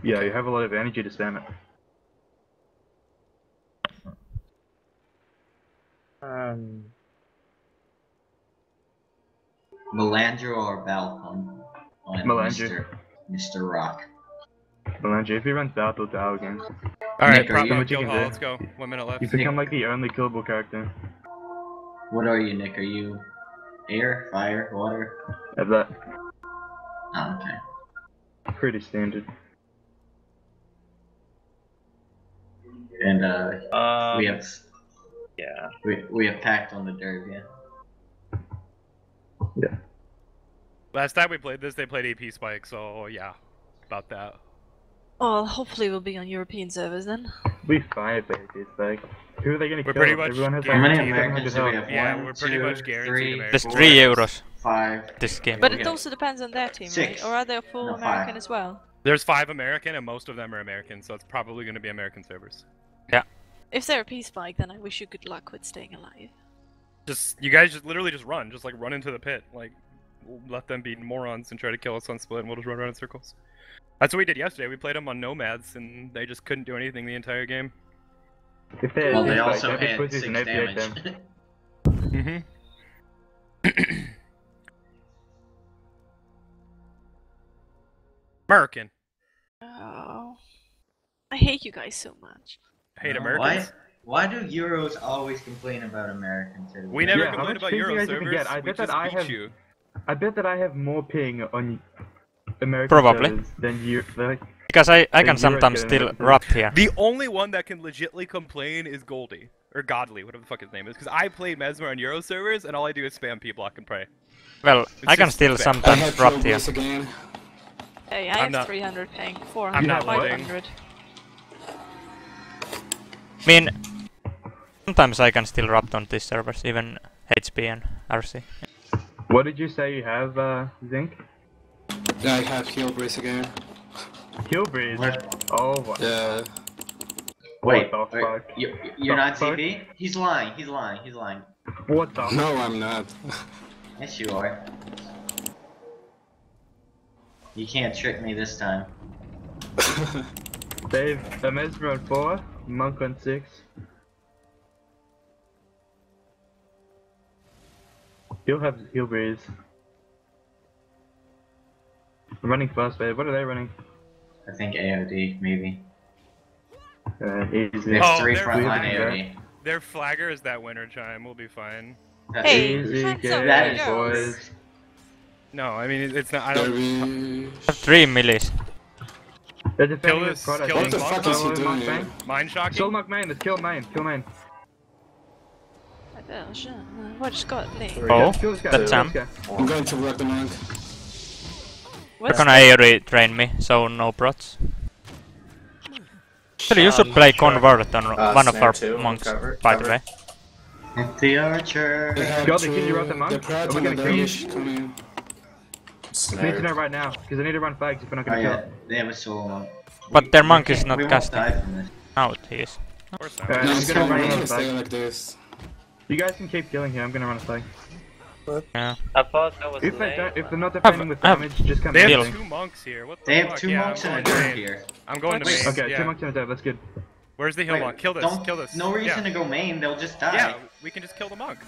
Yeah, you have a lot of energy to spam it. Um, Melandru or Balcom on Melandru. Mr. Mr. Rock. Melandru, if he runs Battle Tower games, Alright, Nick, are you- monk What you guild can hall. Let's go. One minute left. you become like the only killable character. What are you, Nick? Are you air, fire, water? Of that. Oh, okay. Pretty standard. And uh, um, we have yeah. we, we have packed on the derb, yeah. Last time we played this, they played AP Spike, so yeah, about that. Well, hopefully we'll be on European servers then. We fire babies, like. Who are they gonna We're kill? pretty much Everyone has How many Americans do we have? Yeah, One, we're pretty two, much guaranteed three, There's 3 euros Five. this game. But Okay. it also depends on their team, Six. right? Or are they full No, American five. as well? There's five American, and most of them are American, so it's probably going to be American servers. Yeah. If they're a peace spike, then I wish you good luck with staying alive. Just you guys just literally just run, just like run into the pit, like let them be morons and try to kill us on split, and we'll just run around in circles. That's what we did yesterday. We played them on nomads, and they just couldn't do anything the entire game. If they're Well, they like, also every had pussy is six damage. them. Mm-hmm. *laughs* *coughs* American. Oh. I hate you guys so much. I hate No, Americans. Why? Why do Euros always complain about Americans? We never Yeah, how complained about ping Euro servers. get? I we bet that just I beat have- you. I bet that I have more ping on American Probably. servers, then you like Because I, I can sometimes reckon still it- rub here. The only one that can legitly complain is Goldie. Or Godly, whatever the fuck his name is. Because I play Mesmer on Euro servers, and all I do is spam P block and pray. Well, I can just still bad. I sometimes have rub here. Again. Hey, I I'm have not- 300 ping, 400, I'm not loading. 500. I mean, sometimes I can still rub on these servers, even HP and RC. What did you say you have, uh, Zinc? I have heal brace again. Kill breeze. What? Oh, what? Yeah. Wait, What the wait, fuck? you, you're The not fuck? ZP? He's lying. He's lying. He's lying. What the? No, I'm not. Yes, you are. You can't trick me this time. Dave, a Mesmer on four, Monk on six. He'll have heal breeze. I'm running fast, babe. What are they running? I think AOD, maybe. Uh, easy. There's Oh, three they're frontline fine. AOD. Their flagger is that winter chime. We'll be fine. That's Hey, Easy hands game, That is boys. No, I mean, it's not. I don't. Dervish. I have three millis. They're defending this- this product. kill What the this fuck is he doing here? Mind shocking? Kill Monk main, let's kill main, kill main. Vad ska ni? Oh, kill this that's Sam. I'm going to work the monk. They're What's gonna AoE train me, so no prots. Actually, you should play Convert on Uh, one of our two, monks, cover- by the way. It's the archer. They have God, they you two- out the monk? Are we gonna kill you? Dervish coming. Need to know right now, because I need to run flags if we're not Oh gonna yeah, kill. they have a solo monk. But We- their monk is can't- not we won't casting. die from this. Out he is. Of course not. Alright, No, I'm gonna gonna run run a stay like this. You guys can keep killing here, I'm gonna run a flag. Yeah. I thought that was If they lame. don't, if they're not defending with I have- damage, just come They have Deal. two monks here. What the They have two yeah, monks I'm and a going to dwarf main. here. I'm going to main. Okay, yeah. two monks and a dev, that's good. Where's the heal Wait, monk? Kill this. Don't, Kill this. No reason yeah. to go main, they'll just die. Yeah, we can just kill the monk.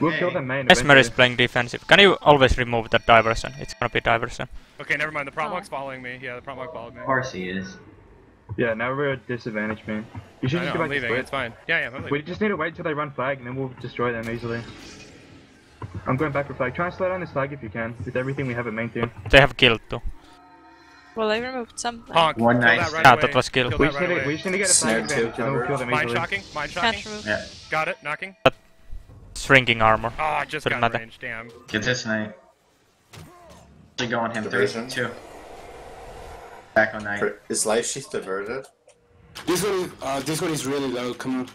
We'll Okay. kill them main Mesmer is playing defensive. Can you always remove that diversion? It's gonna be diversion. Okay, never mind. The prot Oh. monk's following me. Yeah, the prot monk followed me. Of course he is. Yeah, now we're at disadvantage, man. You should I just know, go I'm back to leaving. split. It's fine. Yeah, yeah, I'm leaving. We just need to wait till they run flag and then we'll destroy them easily. I'm going back for flag. Try and slow down this flag if you can, with everything we have at main team. They have killed though. Well, I removed some. Honk. One nice- that right Ah, away. that was killed. Kill We that just, right need to, away. we just need to get a flag advantage and then we'll kill them Mind easily. shocking. Mind shocking. Yeah. Got it. Knocking. Shrinking armor. Oh, I just Doesn't got matter. range. Damn. Get this knight. Should go on him. Three, Diversion. two. Back on knight. Cr- Is life sheath diverted? This one, is, uh, this one is really low. Come on.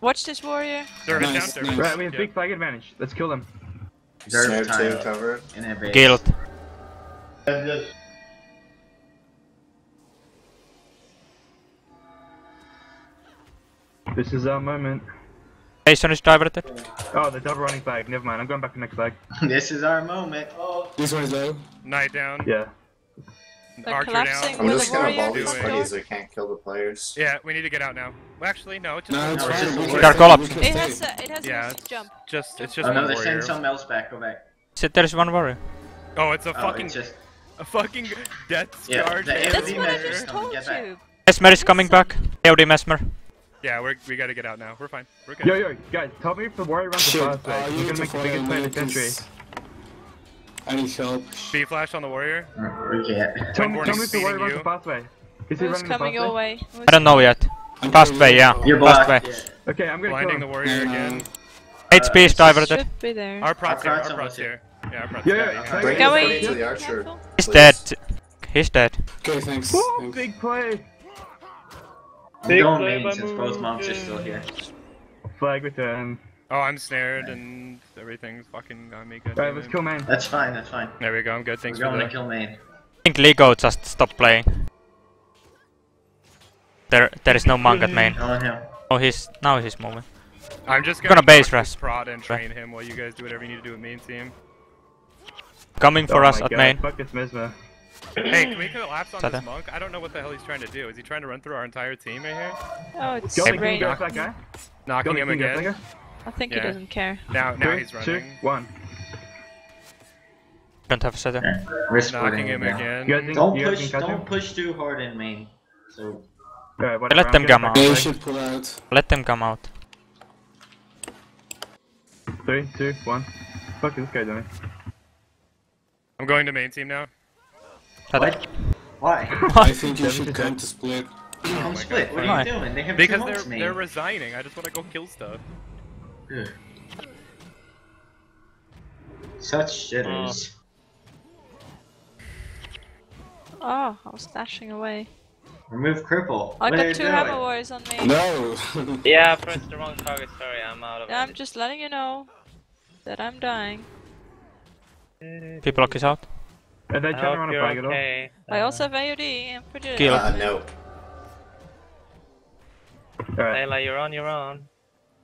Watch this warrior. They're Nice, down nice. Right, we have Yeah. big flag advantage. Let's kill them. Derp Snare time. two covered. In their base. Guild. This is our moment. Station is diverted. Oh, the double running flag. Never mind. I'm going back to the next flag. *laughs* this is our moment. Oh. This one is low. Night down. Yeah. They're Archer collapsing. down. I'm just gonna warrior ball these Do it. putties that can't kill the players. Yeah, we need to get out now. Well, actually, no. It's just No, a it's No, it's warrior. just fine. We a can warrior. They're stay, collapsing. we can It has stay. a, it has Yeah, a it's jump. Just, it's just Oh no, one they send something else back. Go back. So there's one warrior. Oh, it's a Oh, fucking, it's just. a fucking death Yeah, charge. the That's AoE what I just told you. Mesmer is coming back. AOD Mesmer. Yeah, we're, we gotta get out now. We're fine. We're good. Yo, yo, guys, tell me if the warrior runs the Shit, fast uh, way. you He's need gonna make the biggest play in the me, century. 'cause I need help. B flash on the warrior. We can't. Tell me, tell me if the warrior feeding runs you. the fast way. Is he Who's running coming fast your way? way? Who's I don't know yet. I'm Fast going way, low. yeah. You're Fast blocked. way. Yeah. Okay, I'm gonna Blinding kill the warrior Um, again. HP is diverted. Should be there. Our props here. Our props here. Yeah, our props Yeah, here. yeah, Yeah, try Bring Go away. to the archer. Careful. He's dead. He's dead. Okay, thanks. Woo, thanks. big play. I'm Big going play main by since both monks are still here. Flag return. Oh, I'm snared and everything's fucking on me. Good. Alright, let's kill main. That's fine. That's fine. There we go. I'm good. Thanks We're for going the. to kill main. I think Ligo just stopped playing. There, there is no *laughs* monk at main. Oh, oh, he's now he's moving. I'm just gonna gonna, base knock rush. this prod and train him while you guys do whatever you need to do with main team. Coming for oh us at God, main. Fuck this Mesmer. Hey, can we collapse on Sada. this monk? I don't know what the hell he's trying to do. Is he trying to run through our entire team right here? Oh, it's Go, Hey, can you rain. go for that guy? Knocking him can you again. For that I think Yeah. he doesn't care. Now, now Three, he's two, one. Don't have a setup. Yeah. We're Knocking him now. again. You think Don't you push. can catch him? Don't push too hard in main. So Alright, whatever. Let them come out. They should pull out. Let them come out. Three, two, one. Fuck this guy doing? I'm going to main team now. What? Why? *laughs* I think you should come to split. Come oh my split. God. What are you doing? They have Because two they're hunts they're resigning. I just want to go kill stuff. Ugh. Such shitters. Oh, I was dashing away. Remove cripple. I What got two hammer wars on me. No! *laughs* Yeah, I pressed the wrong target. Sorry, I'm out of I'm just letting you know that I'm dying. People lock is out. Are they I trying to hope run a you're all? I Uh, also have AOD. I'm pretty. Kill. Uh, no. Alright. Layla, you're on your own.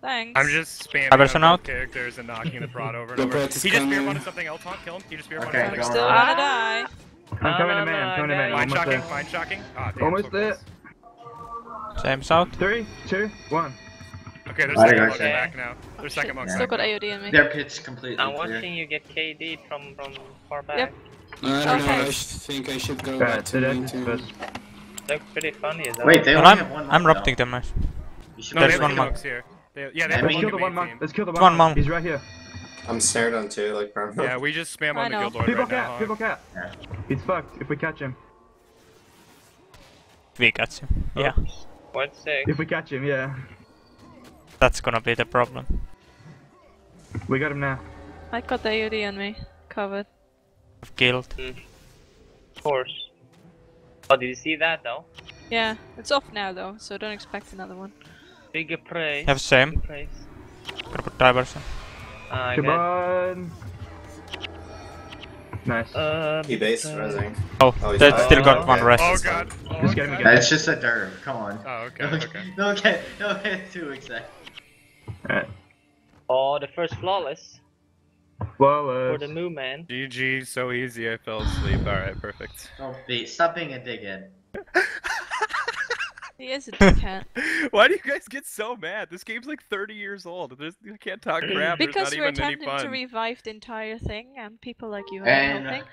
Thanks. I'm just spamming Iverson out? characters and knocking the prod over and over. Brett is He just spear coming. wanted something else, Hawk. Kill him. He just spear wanted Okay, I'm something go still on. gonna die. I'm coming to man, I'm coming to man. Mind shocking, there. mind shocking. Ah, damn, Almost there. close. James out. Three, two, one. Okay, there's Alright, second monk Okay. back now. There's second monk Still got AOD in me. Their pit's completely I'm clear. watching you get KD from from far back. Yep. I don't know, I think I should go back to so that's too. Looks pretty funny though. Wait, they only I'm have one I'm monk, rupting them. nice. You should No, There's they get have one two monk. here. They, yeah, they Let's have Let's kill the one monk. team. Let's kill the One one monk. He's right here. I'm snared on two, like permanent. Yeah, we just spam I on the know. guild lord People right now. cat, Hawk. people cat. Yeah. He's fucked if we catch him. We catch him. Oh. Yeah, What six? If we catch him, yeah. that's gonna be the problem. We got him now. I got the AOD on me. Covered. I've killed. Hmm. Of course. Oh, did you see that though? Yeah, it's off now though, so don't expect another one. Big praise. Have same. Big praise. Gonna put diversion. Uh, Come good. on. Nice. Uh, He base uh, resing. Oh, Oh, he's they fine. still got Oh, one okay. rest. Oh god. fine. Oh, Just get him god. again. That's just a derv. Come on. Oh, okay, Don't, okay. don't get don't too excited. Alright. Oh, the first flawless Well, for the Moo Man. GG, so easy, I fell asleep. Alright, perfect. Don't be. Stop being a dickhead. *laughs* He is a dickhead. *laughs* Why do you guys get so mad? This game's like 30 years old. There's, you can't talk mm. crap. because There's we're even attempting to revive the entire thing, and people like you are And helping.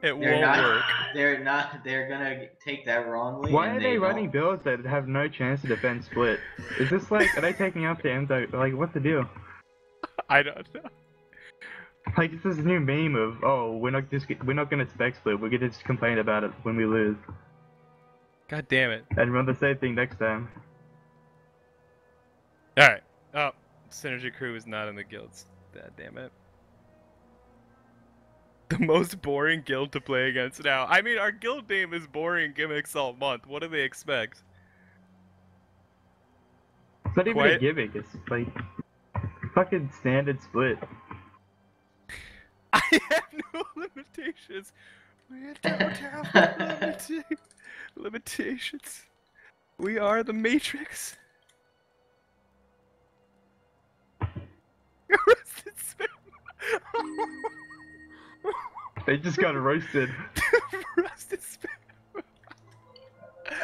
It won't not. work. *laughs* They're not. They're gonna take that wrongly. why are they don't. running builds that have no chance to defend split? Is this like, are they taking up the end? Like, what's the deal? *laughs* I don't know. Like, it's this new meme of, oh, we're not just, we're not gonna spec split, we're gonna just complain about it when we lose. God damn it. And run the same thing next time. Alright. Oh, Synergy Crew is not in the guilds. God damn it. The most boring guild to play against now. I mean, our guild name is Boring Gimmicks All Month. What do they expect? It's not even a gimmick, it's like, fucking standard split. *laughs* I have no *laughs* limitations. We don't have limita- *laughs* limitations. We are the Matrix. Arrested spam. They just got roasted. Arrested spam.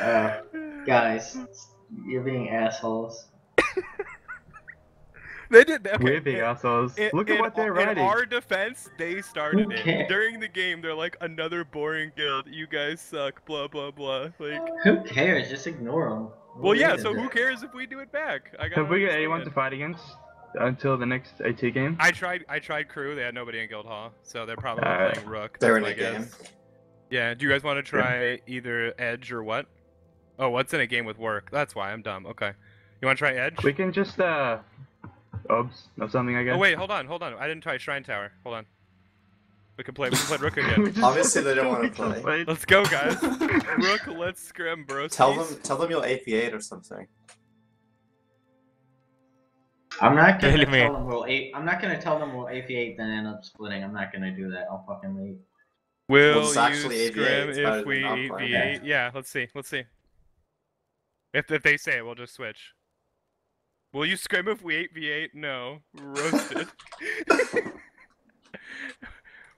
Uh, guys, you're being assholes. They did that. We're big assholes. In, Look at in what they're in writing. our defense, they started it. During the game, they're like, another boring guild. You guys suck, blah, blah, blah. Like, Who cares? Just ignore them. well, yeah, so who cares if we do it back? I Have we got understand. anyone to fight against until the next AT game? I tried. I tried crew. They had nobody in guild hall, so they're probably Alright. playing rook. They're in my a game. Yeah. Do you guys want to try either edge or what? Oh, what's in a game with work? That's why I'm dumb. Okay. You want to try edge? We can just, uh, obs or something, I guess. Oh wait, hold on, hold on. I didn't try shrine tower. Hold on. We can play. We can play rook again. *laughs* Obviously they don't *laughs* wanna we play. played. Let's go, guys. *laughs* rook, let's scrim, bro. Tell them, tell them you'll AP8 or something. I'm not gonna Really, tell them we'll eight. I'm not gonna tell them we'll AP8 then end up splitting. I'm not gonna do that. I'll fucking leave. Will it's you scrim 8v8, it's better if we not 8v8? Yeah, let's see. Let's see. If, if they say it, we'll just switch. Will you scream if we 8v8? No. Roasted. *laughs*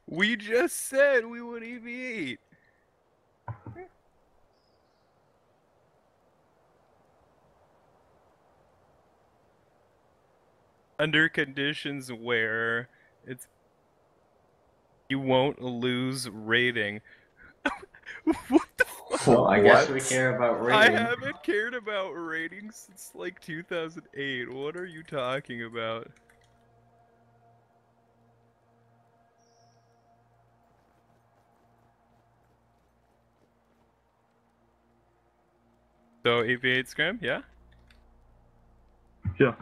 we just said we would 8v8. Under conditions where it's you won't lose rating. *laughs* what the? Well, I guess we care about ratings. I haven't cared about ratings since like 2008. What are you talking about? So AP8 Scrim, yeah? Yeah.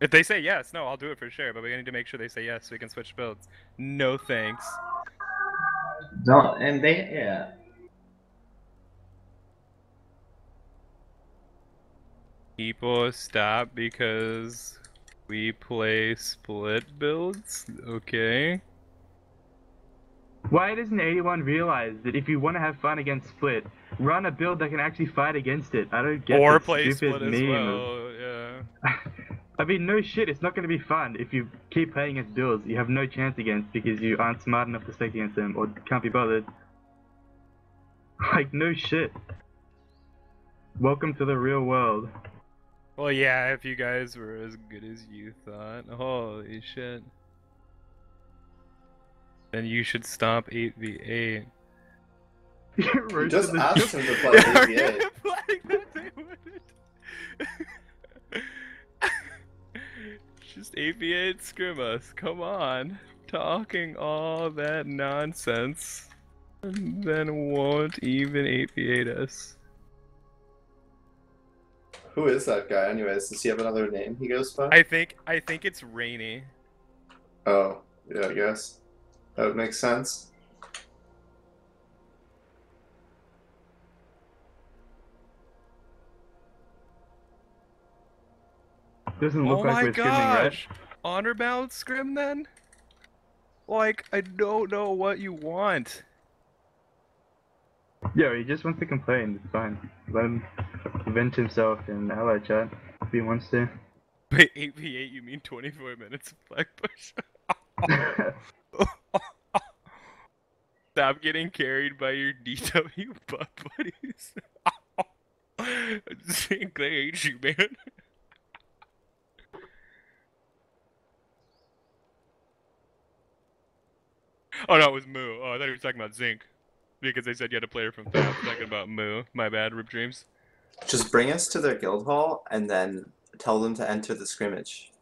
If they say yes, no, I'll do it for sure, but we need to make sure they say yes so we can switch builds. No thanks. No, and they, yeah. People stop because we play split builds. Okay. Why doesn't anyone realize that if you want to have fun against Split, run a build that can actually fight against it? I don't get or this play stupid split as of- well. *laughs* Yeah. I mean, no shit, it's not going to be fun if you keep playing against builds you have no chance against because you aren't smart enough to stick against them or can't be bothered. *laughs* Like, no shit. Welcome to the real world. Well, yeah, if you guys were as good as you thought. Holy shit. Then you should stop 8v8. Roasted just the asked shit. him to play AV8. Implying that they wouldn't. *laughs* Just 8v8 scrim us, come on. Talking all that nonsense. And then won't even 8v8 us. Who is that guy, anyways? Does he have another name he goes by? I think I think it's rainy. Oh, yeah, I guess. That would make sense. Doesn't look oh like my we're skimming, right? gosh! Honor bound scrim then? Like, I don't know what you want. Yeah, he just wants to complain. It's fine. Let him vent himself in ally chat if he wants to. Wait, 8v8, you mean 24 minutes of flag push? *laughs* Stop getting carried by your DW butt buddies. Zink, they hate you, man. Oh no, it was Moo. Oh, I thought he was talking about Zinc. Because they said you had a player from Fab talking about Moo. My bad, Rip Dreams. Just bring us to their guild hall and then tell them to enter the scrimmage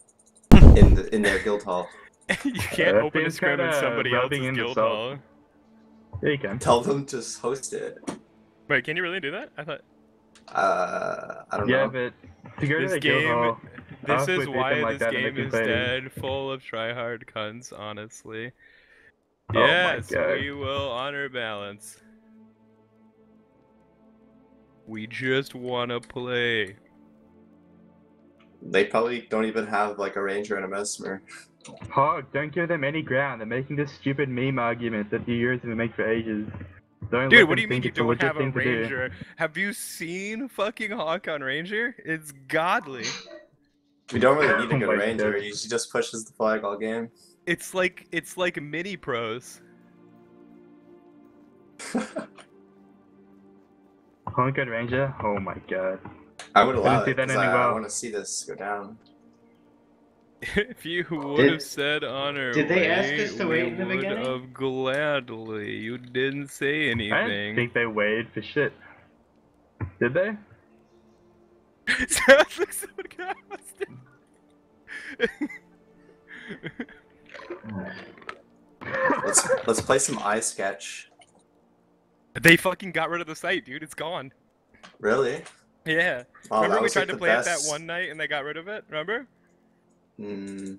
*laughs* in the, in their guild hall. *laughs* you can't that open a seems scrim in somebody rubbing else's in guild the salt. hall. Yeah, you can. Tell them to host it. Wait, can you really do that? I thought Uh, I don't Yeah, know. this but to go to the guild game. hall, This is why them like this game is them play. dead, full of tryhard cunts. Honestly. Oh my Yes, God. we will honor balance. We just wanna play. They probably don't even have like a ranger and a mesmer. Hog, don't give them any ground. They're making this stupid meme argument that the Euros have been making for ages. Don't Dude, what do you mean think you it's a don't have a thing do. ranger? Have you seen fucking Hawk on Ranger? It's godly. We don't really need a *laughs* Oh good ranger. He just pushes the flag all game. It's like it's like mini pros. *laughs* Honk and Ranger? Oh my god. I would allow see it that 'cause any I, want to see this go down. *laughs* if you would Did- have said honor, did they ask us to we wait in the would beginning? have gladly. You didn't say anything. I didn't think they weighed for shit. Did they? *laughs* Sounds like someone got busted. Let's let's play some iSketch. they fucking got rid of the site, dude. It's gone. Really? Yeah. Oh, Remember we tried like, to play it that one night and they got rid of it? Remember? Hmm.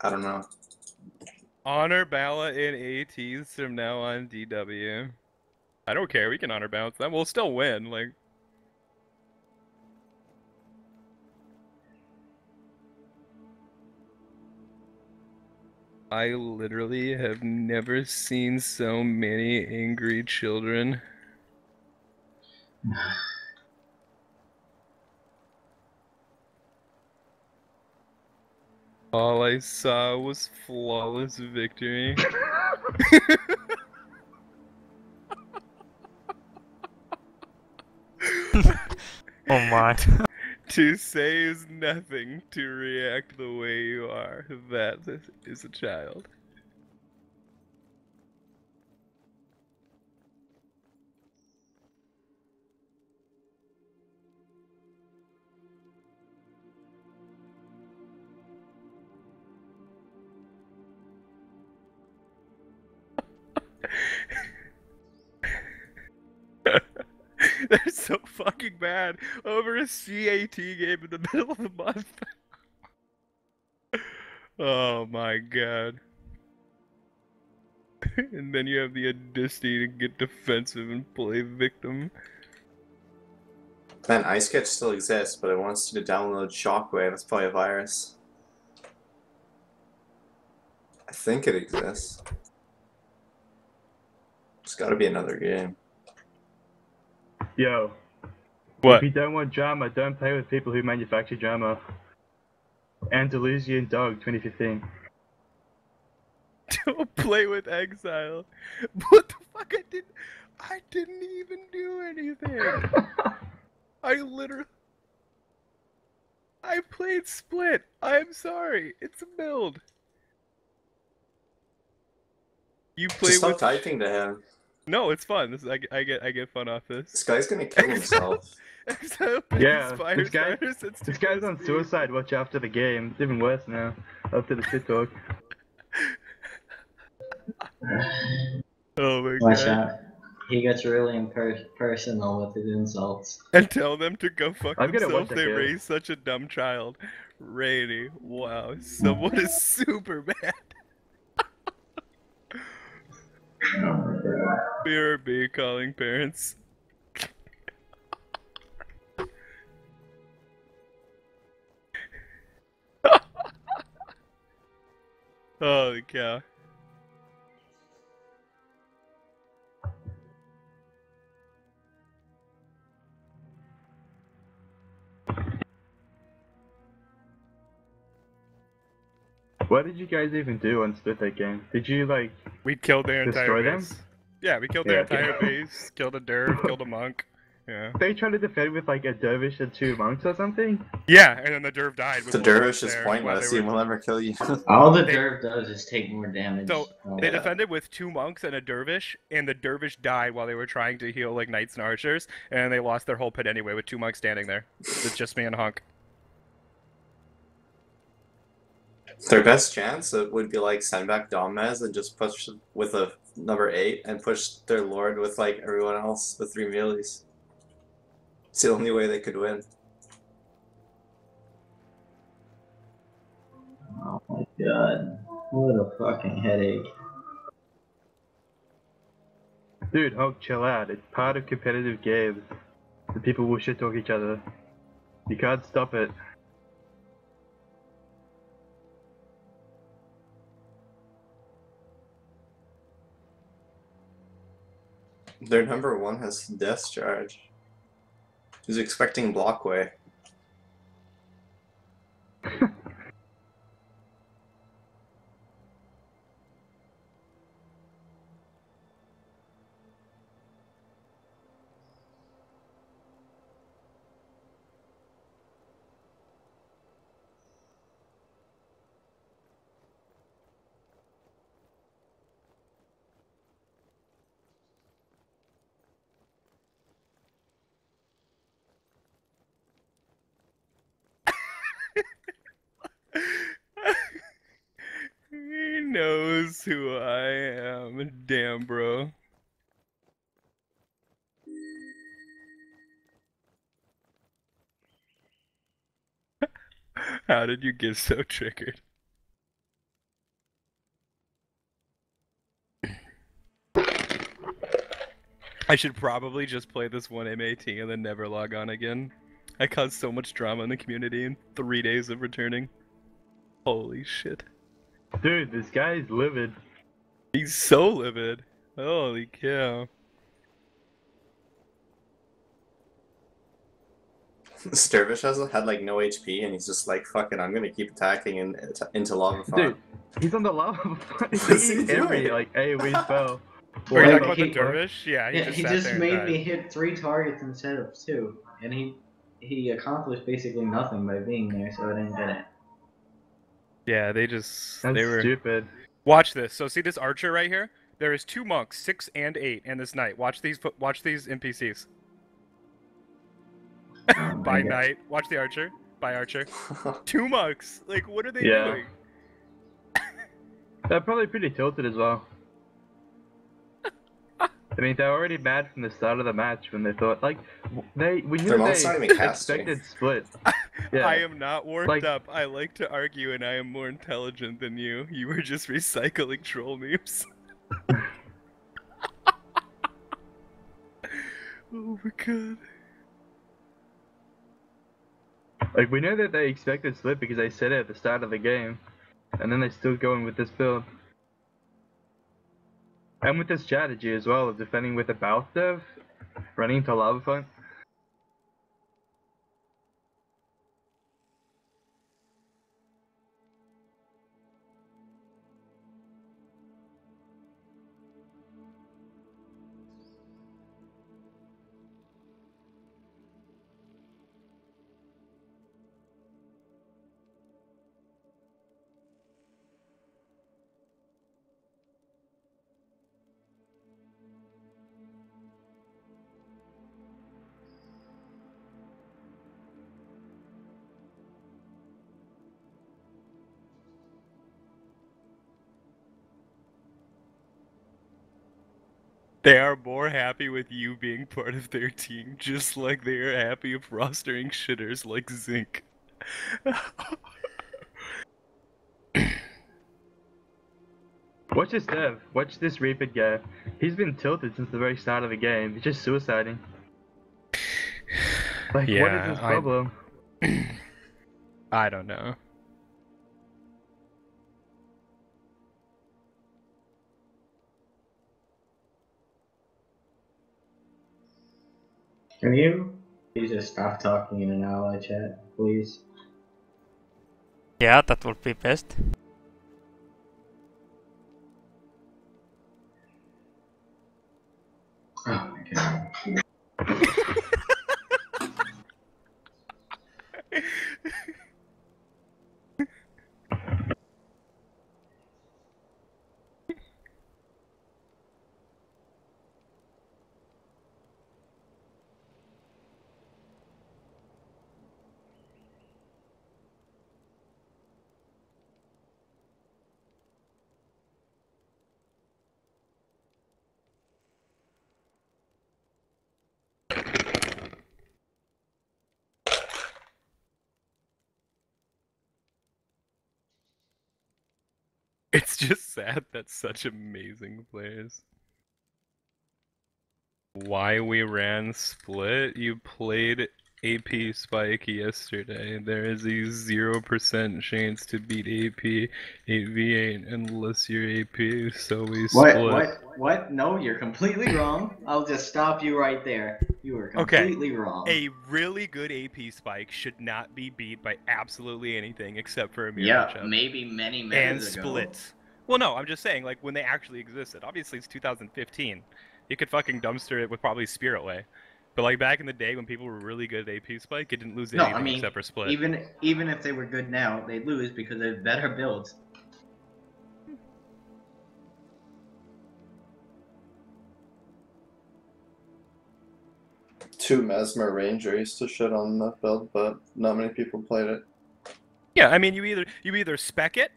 I don't know. Honor Bala in ATs from now on DW. I don't care. We can honor balance them. We'll still win. Like. I literally have never seen so many angry children. All I saw was flawless victory. *laughs* Oh my. *laughs* *laughs* to say is nothing, to react the way you are. That is a child. *laughs* They're so fucking bad over a CAT game in the *laughs* middle of the month. *laughs* oh my god. and then you have the audacity to get defensive and play victim. Man, iSketch still exists, but it wants you to download Shockwave. That's probably a virus. I think it exists. It's gotta be another game. Yo, What? if you don't want drama, don't play with people who manufacture drama. Andalusian Dog 2015. *laughs* Don't play with exile. *laughs* What the fuck? I didn't. I didn't even do anything. *laughs* I literally. I played Split. I'm sorry. It's a build. You play Just stop with. typing to him. No, it's fun. This is, I, get- I get I get fun off this. This guy's gonna kill himself. *laughs* Exile Yeah, Inspire this guy- This guy's on suicide watch after the game. It's even worse now. After the shit talk. *laughs* Oh my Watch god. out. He gets really imper- personal with his insults. And tell them to go fuck I'm gonna watch themselves. They game. raised such a dumb child. Rainy. Wow. Someone is *laughs* super mad. BRB calling parents. *laughs* Holy cow. What did you guys even do on split that game? Did you like We killed their entire Destroy them? Base. Yeah, we killed their Yeah, okay. entire base, killed a derv, killed a monk. Yeah. they tried to defend with like a dervish and two monks or something? Yeah, and then the derv died. With The dervish is pointless. they He will never kill you. *laughs* All the They- derv does is take more damage. So, Oh, They yeah. defended with two monks and a dervish, and the dervish died while they were trying to heal like knights and archers, and they lost their whole pit anyway with two monks standing there. It's just me and Hunk. Their best chance uh, would be like send back Domez and just push with a number eight and push their lord with like everyone else with three mealies. It's the only way they could win. Oh my god. What a fucking headache. Dude, Hulk, chill out. It's part of competitive games. The people will shit talk each other. You can't stop it. Their number one has death charge. Who's expecting blockway? he knows who I am. Damn, bro. *laughs* How did you get so triggered? I should probably just play this one MAT and then never log on again. I caused so much drama in the community in three days of returning. Holy shit. Dude, this guy is livid. He's so livid. Holy cow. This dervish has had like no HP and he's just like fucking. I'm gonna keep attacking in, into lava farm. Dude, he's on the lava. *laughs* What's he He's every doing? like AoE spell. *laughs* Are you Like, talking about the dervish? Yeah, he yeah, just he sat just there and made died. me hit three targets instead of two, and he he accomplished basically nothing by being there, so I didn't get it. Yeah, they just That's they were stupid. Watch this. So see this archer right here? There is two monks, six and eight, and this knight. Watch these. Watch these NPCs. Oh By God. knight. Watch the archer. By archer. *laughs* Two monks. Like, what are they Yeah. doing? They're probably pretty tilted as well. I mean, they're already mad from the start of the match when they thought like they we knew they mom's not expected split. *laughs* Yeah. I am not warmed Like- up. I like to argue, and I am more intelligent than you. You were just recycling troll memes. *laughs* oh my god. Like we know that they expected split because they said it at the start of the game, and then they're still going with this build. And with this strategy as well of defending with a Balth dev, running into lava font. They are more happy with you being part of their team, just like they are happy of rostering shitters like Zinc. *coughs* Watch this dev. Watch this Reaper guy. He's been tilted since the very start of the game. He's just suiciding. Like, what is Yeah, his I- problem? *coughs* I don't know. Can you please just stop talking in an ally chat, please? Yeah, that would be best. Oh my god. It's just sad that such amazing players. Why we ran split? You played AP Spike yesterday. There is a 0% chance to beat AP 8v8 unless you're AP, so we What? split. What? What? No, you're completely wrong. I'll just stop you right there. You were Okay, completely wrong. A really good AP Spike should not be beat by absolutely anything except for a mirror yeah, matchup. maybe many and minutes ago. splits. Well, no, I'm just saying, like, when they actually existed. Obviously, it's 2015. You could fucking dumpster it with probably Spirit Way. But, like, back in the day when people were really good at AP Spike, it didn't lose No, anything I mean, except for Split. even even if they were good now, they'd lose because they have better builds. Two Mesmer Ranger used to shit on that build, but not many people played it. Yeah, I mean, you either you either spec it,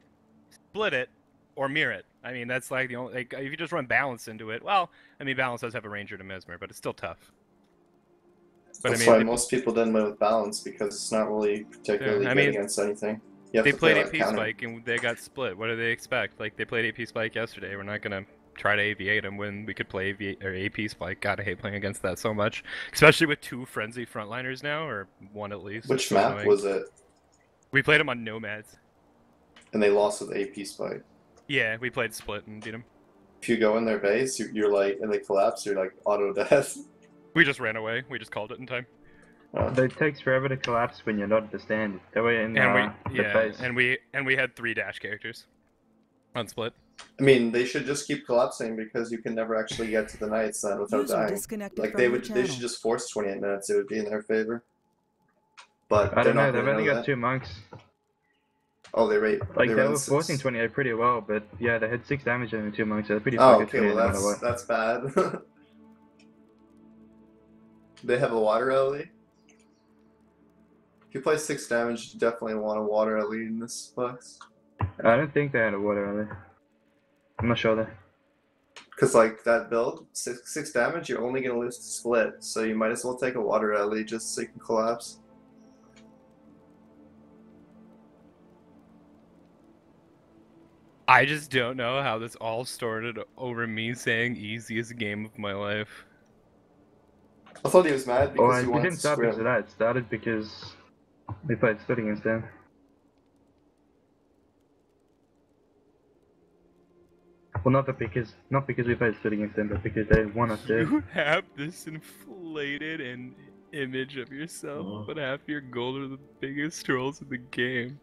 split it, or mirror it. I mean, that's like the only. Like, if you just run balance into it, well, I mean, balance does have a ranger to mesmer, but it's still tough. But That's I mean, why they, most people didn't win with balance because it's not really particularly Yeah, I good mean, against anything. They played AP counter. Spike and they got split. What do they expect? Like they played AP Spike yesterday. We're not gonna try to AV8 them when we could play AV or AP Spike. God, I hate playing against that so much, especially with two frenzy frontliners now, or one at least. Which map annoying. was it? We played them on Nomads. And they lost with AP Spike. Yeah, we played split and beat them. If you go in their base, you're like, and they collapse, you're like auto death. *laughs* We just ran away. We just called it in time. Uh, It takes forever to collapse when you're not at the stand. They were in And uh, we the yeah, face. and we and we had three dash characters on split. I mean, they should just keep collapsing because you can never actually get to the knights then without User dying. Like they your would, they should just force 28 minutes. It would be in their favor. But I don't know. They've only got that. two monks. Oh, they rate. Like they, ran were six- forcing 28 pretty well, but yeah, they had six damage on the two monks. So they're pretty Oh, okay. Well, that's what. that's bad. *laughs* they have a water alley. If you play six damage, you definitely want a water alley in this box. I don't think they had a water alley. I'm not sure though. Because like that build, six six damage, you're only gonna lose to split, so you might as well take a water alley just so you can collapse. I just don't know how this all started over me saying easiest game of my life. I thought he was mad because Or he it wanted didn't to start because of scrim. that. It started because we played split against them. Well, not that because not because we played split against them, but because they want us to. *laughs* You have this inflated and image of yourself, Oh. but half your gold are the biggest trolls in the game.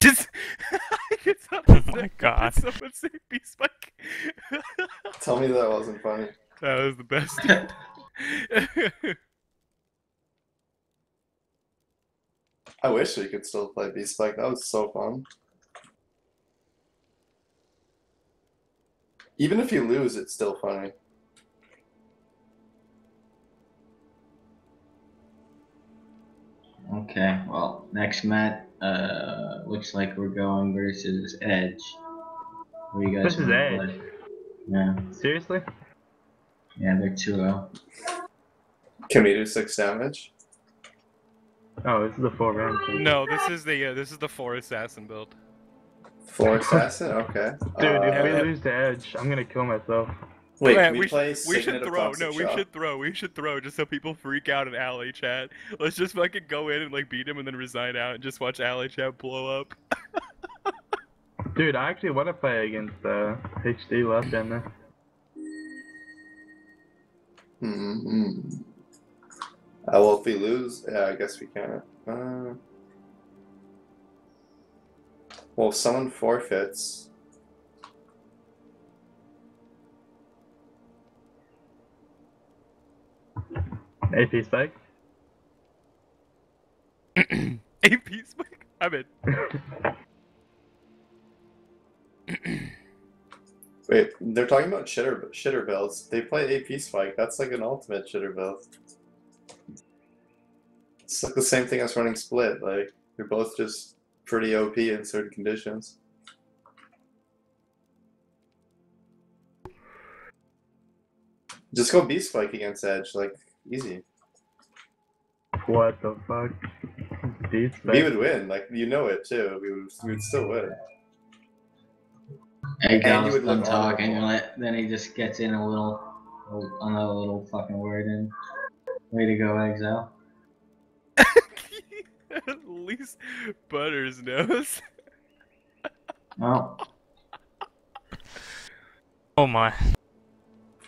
Just it's not Oh my same- God. did Someone say B spike. *laughs* Tell me that wasn't funny. that was the best. *laughs* I wish we could still play B Spike. That was so fun. Even if you lose, it's still funny. Okay, well, next match, uh, looks like we're going versus Edge. What do you guys This is Edge. play? Yeah, Seriously? yeah, they're 2-0. Can we do six damage? Oh, this is the four round thing. no, this is the uh, this is the four assassin build. Four assassin? Okay. Dude, if we Uh, lose to Edge, I'm gonna kill myself. Wait, Yeah, can we, we, play should, we should throw. No, we Shock? should throw. We should throw just so people freak out in alley chat. Let's just fucking go in and like beat him and then resign out and just watch alley chat blow up. *laughs* Dude, I actually want to play against uh, HD last time though. Mm-hmm. Uh, well, if we lose, yeah, I guess we can. Uh, well, if someone forfeits, AP spike. *clears throat* AP spike. I'm in. *clears throat* wait, they're talking about shitter shitter builds. They play AP Spike. That's like an ultimate shitter build. It's like the same thing as running split. Like they're both just pretty OP in certain conditions. Just go B Spike against Edge, like easy. what the fuck? D. We would win, like you know it too. We would, we would still win. Egg And you would done talking, and let- then he just gets in a little, another little fucking word in. Way to go, Exile. *laughs* At least Butters knows. Oh. *laughs* Well, Oh my.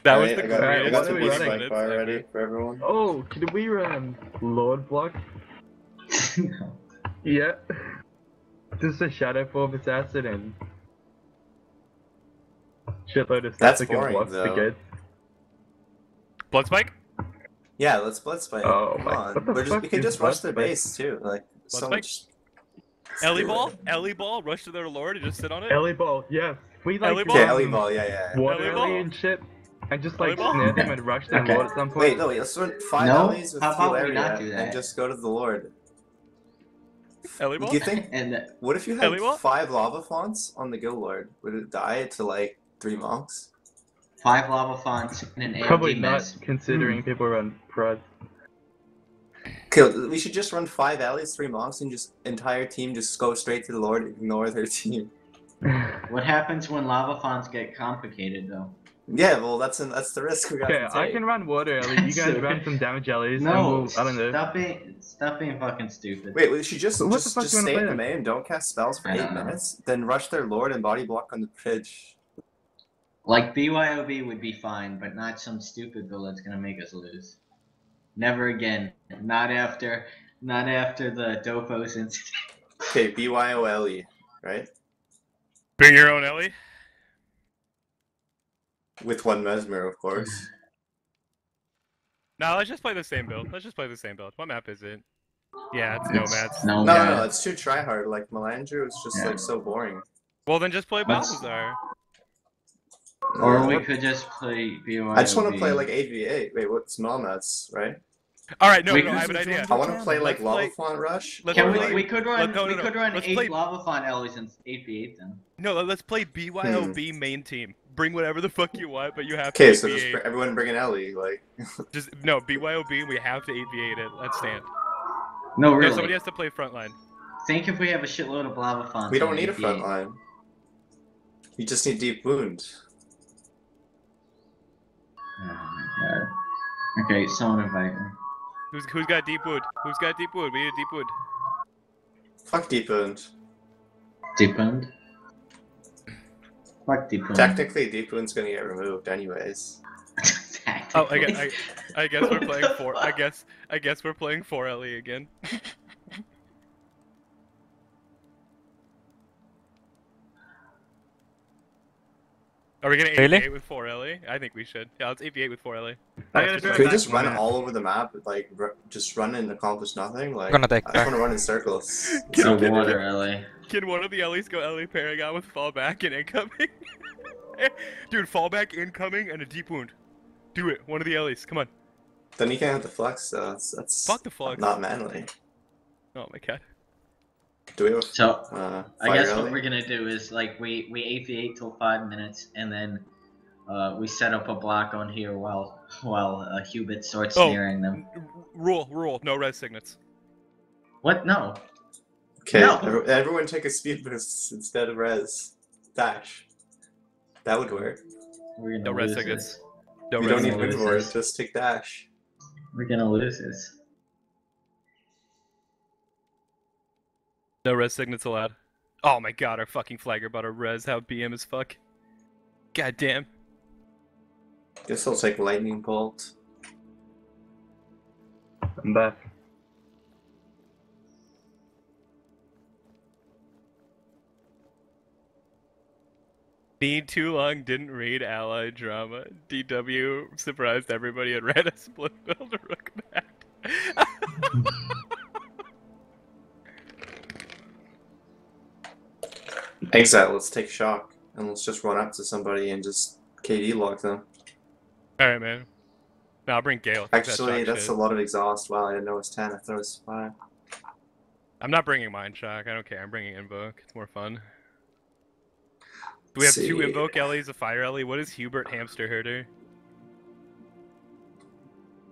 That was the I got, I greatest got the What are we 20 Spike minutes bar ready for everyone. Oh, can we run Lord block? no. *laughs* Yeah. Just a shadow form assassin and shitload of stuff That's that can boring, block the though. Blood spike. Yeah, let's blood spike. Oh Come my- on, we're just, we can just rush their base too. Like so spike? much. Let's Ellie ball. it. Ellie ball. Rush to their lord and just sit on it. Ellie ball, yes. We like Ellie ball? Yeah, Ellie ball. Yeah, yeah. yeah. water Ellie ball? And shit, and just like ball? snare them and rush their Okay. lord at some point. Wait, no, wait. Let's run five No? alleys with How about we not do and just go to the Lord. Ellie Do you think? *laughs* And What if you had Ellie five lava fonts on the Guild Lord? Would it die to like three monks? five lava fonts and an Probably not, mess. considering hmm. people run prots. Okay, we should just run five alleys, three monks, and just entire team just go straight to the Lord, ignore their *laughs* team. *laughs* What happens when lava fonts get complicated, though? Yeah, well, that's an, that's the risk we got Okay, to I can run water early. You guys run some damage jellies. and No, we'll, I don't know. stop being stop being fucking stupid. Wait, wait, she just But what the just, fuck just do you wanna stay in the then? main, don't cast spells for I eight don't know. minutes, then rush their lord and body block on the bridge. Like BYOB would be fine, but not some stupid build that's gonna make us lose. Never again. Not after not after the Dopos incident. Okay, BYOLE, E, right? Bring your own Ellie. With one mesmer, of course. *sighs* No, let's just play the same build. Let's just play the same build. What map is it? Yeah, it's It's- Nomads. No, No, no, no, it's too tryhard. Like Melandru is just Yeah. like so boring. Well, then just play Let's- Balthazar. Or we could just play BYOB. I just want to play like 8v8. Wait, what's nomads, right? All right, no, We no, I have could an idea. just I want to play like Lava play- Font Rush. let's Can we? like- We could run. Let- no, we no, no. could run Let's eight play- lava font Ellie's and eight v eight then. No, let- let's play BYOB hmm. main team. Bring whatever the fuck you want, but you have to Okay, so just br- everyone bring an Ellie. Like, *laughs* Just no BYOB. We have to 8v8 it. Let's stand. No, No, somebody has to play frontline. Think if we have a shitload of lava fonts. we don't need a 8v8. front line. You just need deep wound. Oh my god. Okay, someone invite me. Who's who's got deep wound? Who's got deep wound? We need deep wound. Fuck deep wound. Deep wound. Fuck deep wound. Technically, deep wound's gonna get removed anyways. *laughs* Oh, I guess I, I guess we're playing four. I guess I guess we're playing four LE again. *laughs* Are we gonna 8v8 with 4 LE? I think we should. Yeah, let's 8v8 with 4 LE. I gotta be right Can we just run minute. all over the map? Like, r- just run and accomplish nothing? Like, gonna take I just back. want to run in circles. Get *laughs* So Can- water, Ellie. Can one of the LEs go LE Paragon with fallback and incoming? *laughs* Dude, fallback, incoming, and a deep wound. Do it. One of the LEs. Come on. Then you can't have the flex, though. That's, that's Fuck the flux. not manly. Oh my god. Do we have So uh, I fire guess what we're gonna do is like we we eight v eight till five minutes, and then uh, we set up a block on here while while uh, Hubert starts Oh. snaring them. R- rule, rule. No res signets. What? No. Okay, No. every- everyone take a speed boost instead of res. Dash. That would work. We're gonna No res lose signets. this. No you res don't need signets. lose wind ward, just take dash. We're gonna lose this. No res signets allowed. Oh my god, our fucking flagger bought a res. How BM as fuck. God damn. Guess I'll take lightning bolt. I'm back. Need too long, didn't read ally drama. DW surprised everybody and *laughs* ran a split build rook back. *laughs* Exile, let's take shock. And let's just run up to somebody and just KD lock them. Alright, man. No, I'll bring Gale. Fuck that Actually, shock that's shit. a lot of exhaust. Wow, I didn't know it was 10. I thought it was 5. I'm not bringing Mind Shock. I don't care. I'm bringing Invoke. It's more fun. Do we have two Invoke Ellies, a Fire Ellie? What is Hubert Hamster Herder?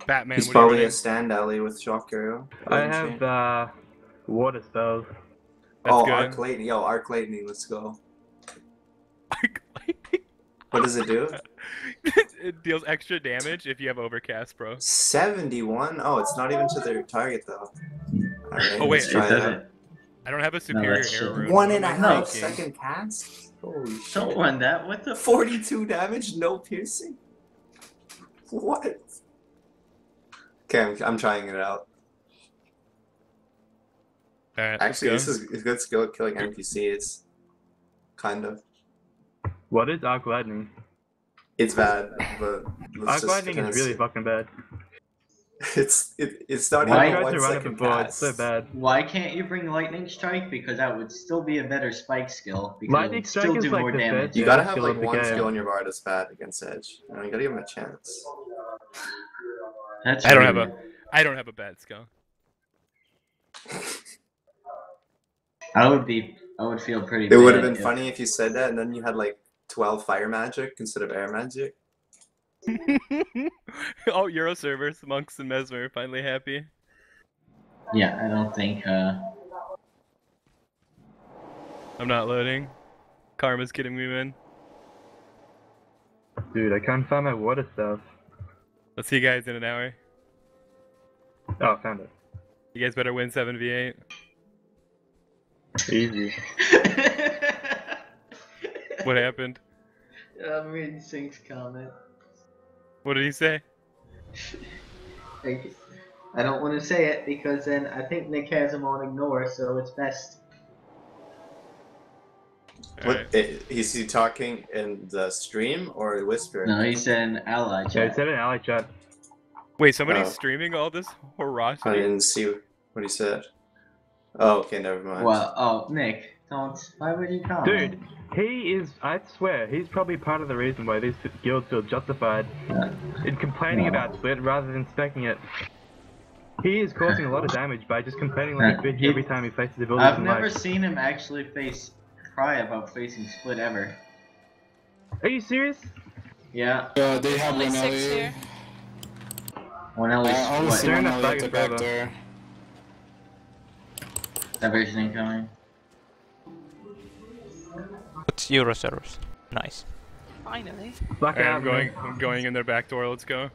Batman, He's what probably a stand alley with shock arrow. I have uh, water spells. That's oh, good. Arc Lightning. Yo, Arc Lightning, let's go. *laughs* What does it do? *laughs* it deals extra damage if you have Overcast, bro. 71? Oh, it's not even to their target, though. Alright, Oh, wait, let's It try that. doesn't. I don't have a superior that's arrow shit. rune. One What and a am I half thinking? second cast? Holy Don't shit. run that. What the? 42 damage, no piercing? What? Okay, I'm, I'm trying it out. Alright, Actually, this is a good skill at killing NPCs. Kind of. What is arc lightning? It's bad, but let's Arc lightning is really fucking bad. *laughs* It's it, it's not Why- even one to run it second before. It's so bad. Why can't you bring lightning strike? Because that would still be a better spike skill. Because Lightning would still strike is do like more the damage. best- You Yeah, gotta have like one skill in your bar that's bad against Edge. You, know, you gotta give him a chance. That's I don't have a I don't have a bad skill. *laughs* I would be. I would feel pretty. It would have been if- funny if you said that and then you had like 12 fire magic instead of air magic. *laughs* oh, Euro servers, monks and mesmer finally happy. Yeah, I don't think. uh I'm not loading. Karma's kidding me, man. Dude, I can't find my water stuff. Let's see you guys in an hour. Oh, I found it. You guys better win 7v8. Easy. *laughs* What happened? I'm reading Sync's comment. What did he say? Like, I don't want to say it because then I think Nick has him on ignore, so it's best. What i- eh, is he talking in the stream or whisper? No, he's said an ally chat. I said it in ally chat. Wait, somebody's Oh. streaming all this I didn't see what he said. Oh, okay, never mind. Well, oh, Nick, don't. Why would you comment? Dude, he is, I swear, he's probably part of the reason why these guilds feel justified in complaining No. about Split rather than specking it. He is causing a lot of damage by just complaining like a bitch every time he faces a village. I've never like, seen him actually face cry about facing split ever. Are you serious? Yeah, Uh, they have Only one six alley. here. one Uh, else. What? They're one in a alley at flag back forever. Door. Diversion incoming. It's Euro servers. Nice. Finally. Black Alright, out, I'm going. I'm going in their back door. Let's go.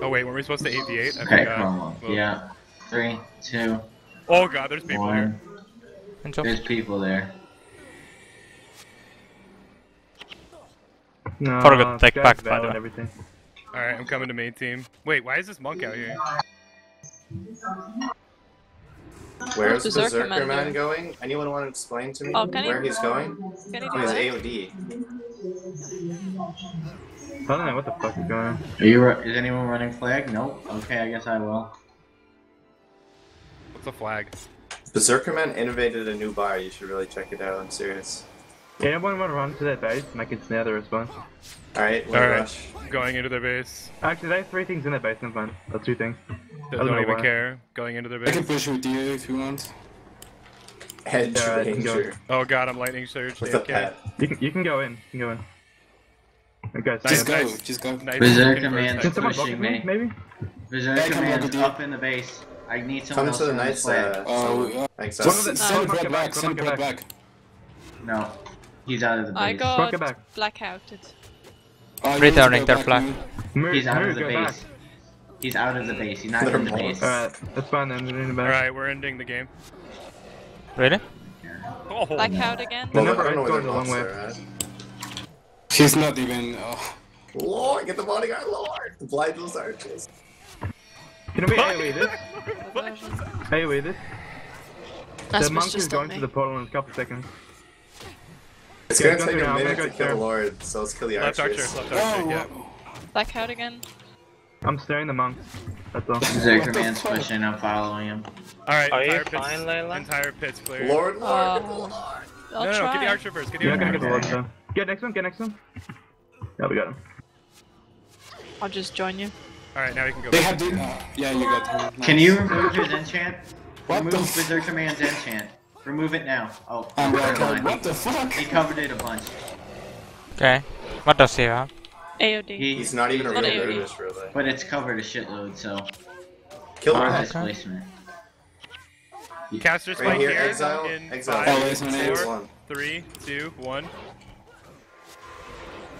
Oh wait, weren't we supposed to 8v8? I Okay, forgot. come on. Well- Yeah. Three, two, Oh god, there's people one. And so, There's people there. No, Forgot to take back, by the and way. everything. Alright, I'm coming to main team. Wait, why is this monk out here? Where's Berserker Berserker, Man Man going? Anyone want to explain to me Oh, can he- where he's going? Can he Oh, he's? AOD. I don't know what the fuck is going on. Are you? ru- Is anyone running flag? Nope. Okay, I guess I will. What's a flag? Berserker Man innovated a new bar. You should really check it out. I'm serious. Anyone want to run to their base and I can snare the response? Alright, we'll Alright, rush. going into their base. Actually, they have three things in their base, never mind. Or two things. Don't, don't even why. care. Going into their base. I can base. push with you if you want. Hedge Yeah, I go. Oh god, I'm lightning surge. with a AFK. pet. You can, you can go in. You can go in. Okay, Nice, Just snare. go, nice. just go. Nice Berserker converse Man. Can next someone to pushing me, me. maybe? Berserker come Man's up in the base. I need someone Come else to the on nice uh, Oh, someone. uh, Thanks, One of Alex. the- send Someone bread get back, back, send someone bread get back. No, he's out of the base. I Rock it got back. blackouted. You Returning to their flag. Move, He's out move, of the base. back. He's out of the base. He's not in the base. Alright, that's fine then. They're in the back. Alright, we're ending the game. really? Oh, Blackout again. The Well, number I don't know eight's where going their a long way. at. He's not even. Oh. Lord, get the bodyguard, Lord! Blind those archers. Can we AoE this? Diversion. AoE this? That's the monk is going me. to the portal in a couple seconds. It's Yeah, gonna take a minute gonna kill the. Lord, so let's kill the left archer, archers. left Oh, archer, yeah. wha- Blackout again. I'm staring the monks. That's all. Berserker What the Man's fuck? pushing. I'm following him. Alright, Are you entire pits, fine, Layla? entire pits clear. Lord, Lord, get the Uh, Lord! I'll no, no, no, try. get the archer first. Get the You're archer gonna get first. the lord though. Get next one, get next one. Yeah, we got him. I'll just join you. Alright, now we can go They back. have the. Uh, yeah, you got him. Can you remove his enchant? What remove the f- Berserker Man's enchant. Remove it now. Oh, oh I'm never blackout. What the fuck? He covered it a bunch. Okay. What does he have? AOD. He, He's not even a real AoE. Really. But it's covered a shitload, so. Kill Or him. displacement. Caster Right here, here exile, in exile. five, Oh, isn't it? four, one. three, two, one.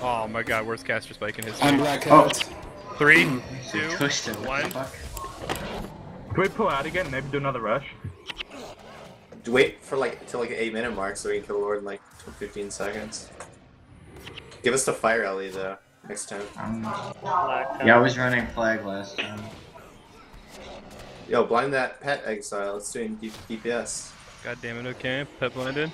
Oh my god, worst caster spike in I'm history. blackout. Oh. Three, He two, pushed it. What the one. fuck? Can we pull out again? Maybe do another rush? Wait for like till like an eight minute mark so we can kill Lord in like 15 seconds. Give us the fire alley though next time. Um, yeah, I was running flag last time. Yo, blind that pet exile. It's doing D- DPS. God damn it, okay. Pet blinded.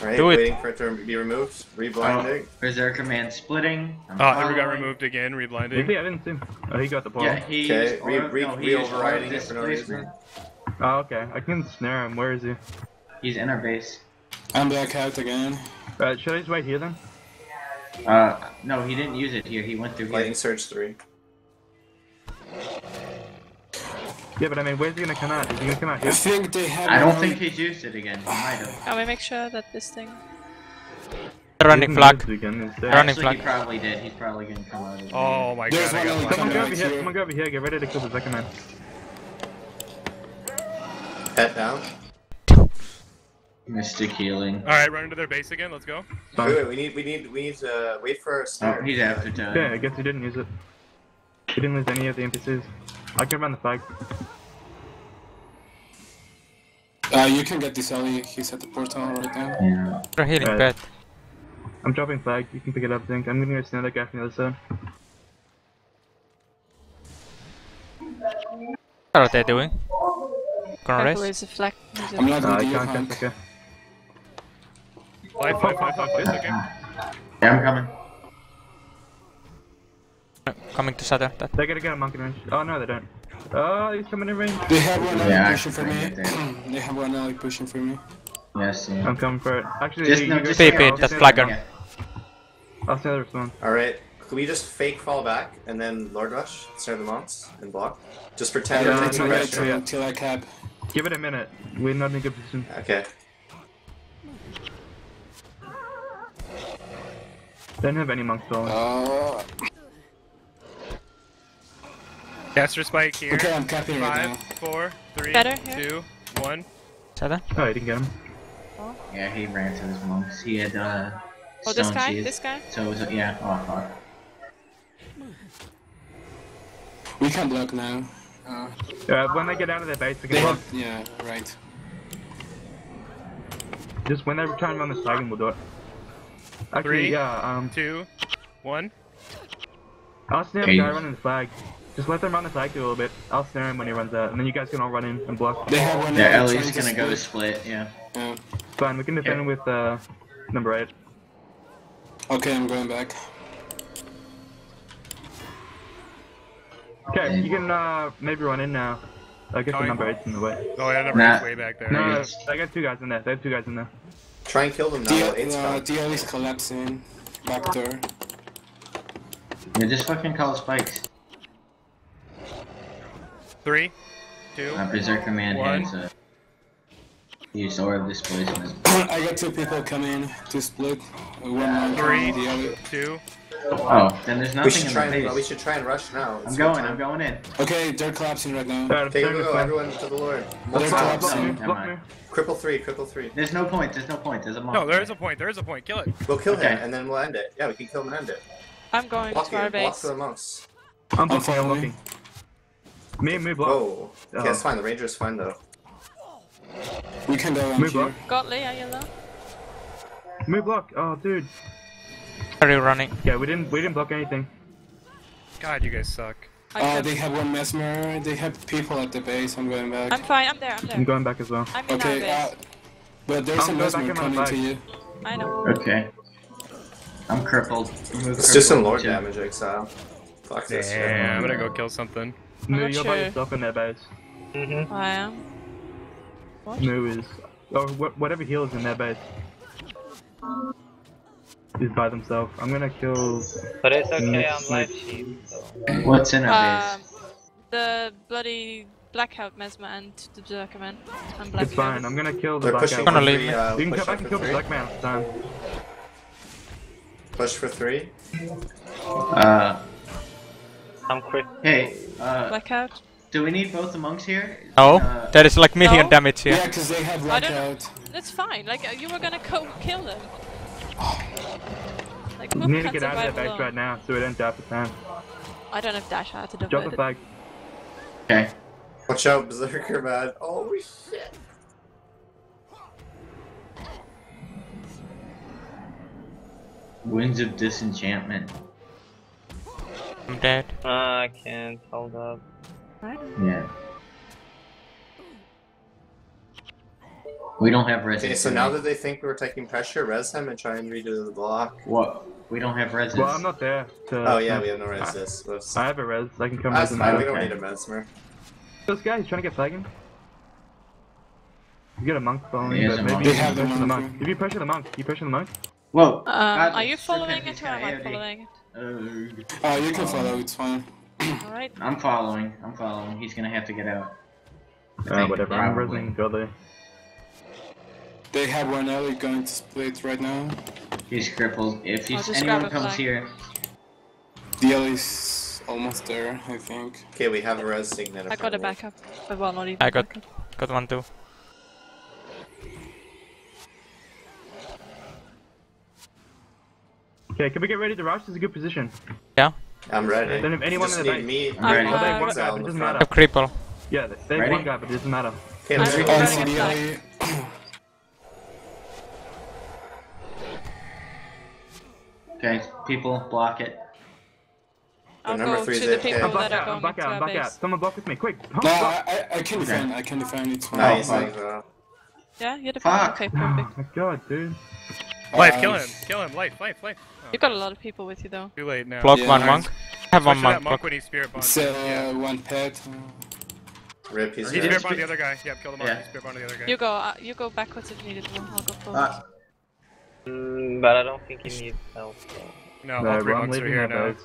Alright, Do it. waiting for it to be removed. Reblinding. Berserker Man splitting. I'm Oh, and we got removed again, Maybe. I didn't see him. Oh, he got the portal. Yeah, he Okay, used re- aura- re- no, he re-overriding it for no displacement. Oh, okay. I can snare him. Where is he? He's in our base. I'm blackout again. Alright, should I just wait here then? Uh, no, he didn't use it here. He went through here. Lightning Surge 3. Yeah, but I mean, where's he gonna come out? Is he gonna come out I here? think they have. I don't think he's used it again. He might have. Can we make sure that this thing... Running He flag. can use it Again instead. Running Actually, flag. he probably did. He's probably gonna come out. Of Oh my There's god, I one got on Someone blinded. go Right over here. here. Someone go over here. Get ready to kill the second man. Pet down. Mystic healing. All right, run into their base again. Let's go. Wait, wait, we need, we need, we need to wait for our Oh, he's after time. Yeah, I guess he didn't use it. He didn't lose any of the NPCs. I can run the flag. Uh, you can get this alley. He's at the portal right now. Yeah. You're healing Right. pet. I'm dropping flag. You can pick it up, Zink. I'm gonna go snare that guy from the other side. What are they doing? Gonna Careful, race? there's a flag. there's a- I'm not Uh, I with you, can't okay. Life, life, life, life, life. Okay. Yeah, I'm coming. Coming to shatter that. They gotta get a monk in range. Oh no, they don't. Oh, he's coming in range. They have one alley Yeah, pushing for me. *clears throat* they have one alley pushing for me. Yes, yeah. I'm coming for it. Actually, Just, you, no, you just Beep snare, I'll that's flagger. the- Yeah. I'll snare the respawn. Alright, can we just fake fall back and then Lord Rush, snare the monks, and block? Just pretend Yeah, we're no, taking no, wait yeah, pressure. yeah. till, till I cap. Give it a minute. We're not in a good position. Okay. Don't have any monks falling. Uh, Caster spike here. okay, I'm capping right Five, now. four, three, Better two, one. Shatter? Oh, you didn't get him. Yeah, he ran to his monks. He had, uh. Oh, this guy? shield. This guy? So it was, yeah, oh fuck. We can block now. Uh, Uh, when they get out of their base, they they can block. have, yeah, right. Just when they try and run the flag, and we'll do it. Actually, Three, yeah, um, Two, one. I'll snare the guy running the flag. Just let them run the flag through a little bit. I'll snare him when he runs out, and then you guys can all run in and block. They have one Yeah, Ellie's gonna to go split. split, yeah. Yeah. Fine, we can defend Yeah. with uh, number 8. Okay, I'm going back. Okay, you can uh, maybe run in now. I guess the Going. number 8's in the way. Oh, yeah, number Nah. eight's way back there. No, no. I got two guys in there. They have two guys in there. Try and kill them now while The, eight's uh, gone. the collapsing. Back door. Yeah, just fucking call spikes. Three, two. Uh, Berserker Man One. has uh, used Aura of Displacement. *clears throat* I got two people coming to split. Uh, One monk Three. the other. Two. Oh. oh, then there's nothing should in try the and base. we should try and rush now. I'm going, good I'm going in. Okay, they're collapsing right now. Alright, I'm Okay, starting go, to go, flag. everyone to the Lord. They're Block, collapsing. block me, Never mind. Cripple three, cripple three. There's no point, there's no point, there's a monk. No, there is a point. There is a point. Kill it. We'll kill Okay. him and then we'll end it. Yeah, we can kill him and end it. I'm going Block to our it. Block for the monks. I'm I'm following. Me, me, block. Whoa. Uh-huh. Okay, Oh. it's fine. The ranger's fine though. We can go on Move here. up. Godly, are you low? Me, block. Oh, dude. Are you running? Yeah, we didn't, we didn't block anything. God, you guys suck. I Uh, they have one mesmer. They have people at the base. I'm going back. I'm fine, I'm there, I'm I'm going back as well. I'm in okay, uh, but there's I'm a mesmer coming to you. I know. Okay. I'm crippled. Remove Let's do some lord damage, Exile. Fuck this. shit. Damn, I'm gonna go kill something. Moo, not you're by yourself in their base. Mm-hmm. I am. What? Moo is, or wh- whatever heal is in their base. Is by themselves. I'm gonna kill. But it's okay, I'm life sheath. So. What's in our Um, the bloody blackout mesmer and the berserker man. I'm blackout. It's fine. I'm gonna kill the They're blackout. pushing Gonna for leave three. me. Uh, You can come back and for kill the black man. It's time. Push for three. Uh, I'm quick. hey, uh, Blackout. do we need both the monks here? No, Uh, there is like million No? damage Yeah, here. because they have I don't blackout. That's fine. Like uh, you were gonna go kill them. Like We need to get out of survive their base alone? right now so we don't die for time. I don't have dash. I have to Drop double the it. flag. okay. Watch out, Berserker man. Oh shit. Winds of Disenchantment. I'm dead. Uh, I can't hold up. Yeah. We don't have res. Okay, so now that they think we're taking pressure, res him and try and redo the block. What? We don't have res. Well, I'm not there. To, Oh yeah, we have no resist. Whoops. I have a res. I can come That's res him fine, now. we don't need a mesmer. This guy, he's trying to get flagging. You get a monk following, He but maybe monk. you They can have the pressure the monk, monk. If you pressure the monk, you pressure the monk. Whoa. Um, God, are you following he's it or am I following it? Uh, Uh, you can follow. It's fine. Alright. I'm following. I'm following. He's gonna have to get out. I Uh, whatever. I'm probably. Go Godly. They have one alley going to split right now. He's crippled. If he's, anyone comes here. The alley's almost there, I think. Okay, we have a res signet. I got a backup. Well, not even I got, got one too. Okay, can we get ready to rush? This is a good position. Yeah. I'm ready. Then if anyone in the back, me, I'm ready. Uh, one it doesn't matter. A cripple. Yeah, they have one guy, but it doesn't matter. Okay, let's go. Oh, *clears throat* Okay, people, block it. I'll number go three to is the people I'm back that are out, I'm going back out, I'm our back out. Someone block with me, quick! No, I, I, I can defend. I can defend. It's fine. Nice, Oh, nice. uh, Yeah, you're the. Fuck. Okay, Oh perfect. my god, dude. Life, Uh, kill him, kill him, life, life, life. Oh, You got a lot of people with you though. too late now. Block Yeah, one nice. monk. Have one monk block. monk when he spirit bonds. It's uh, yeah. one pet. rip, he's He Yeah. dead. spirit bond the other guy. Yep, kill the monk. Yeah. He spirit bond the other guy. You go. Uh, you go backwards if needed. I'll go forward. Uh, Mm, but I don't think he needs help. So. No, No, all three monks are here that now. base.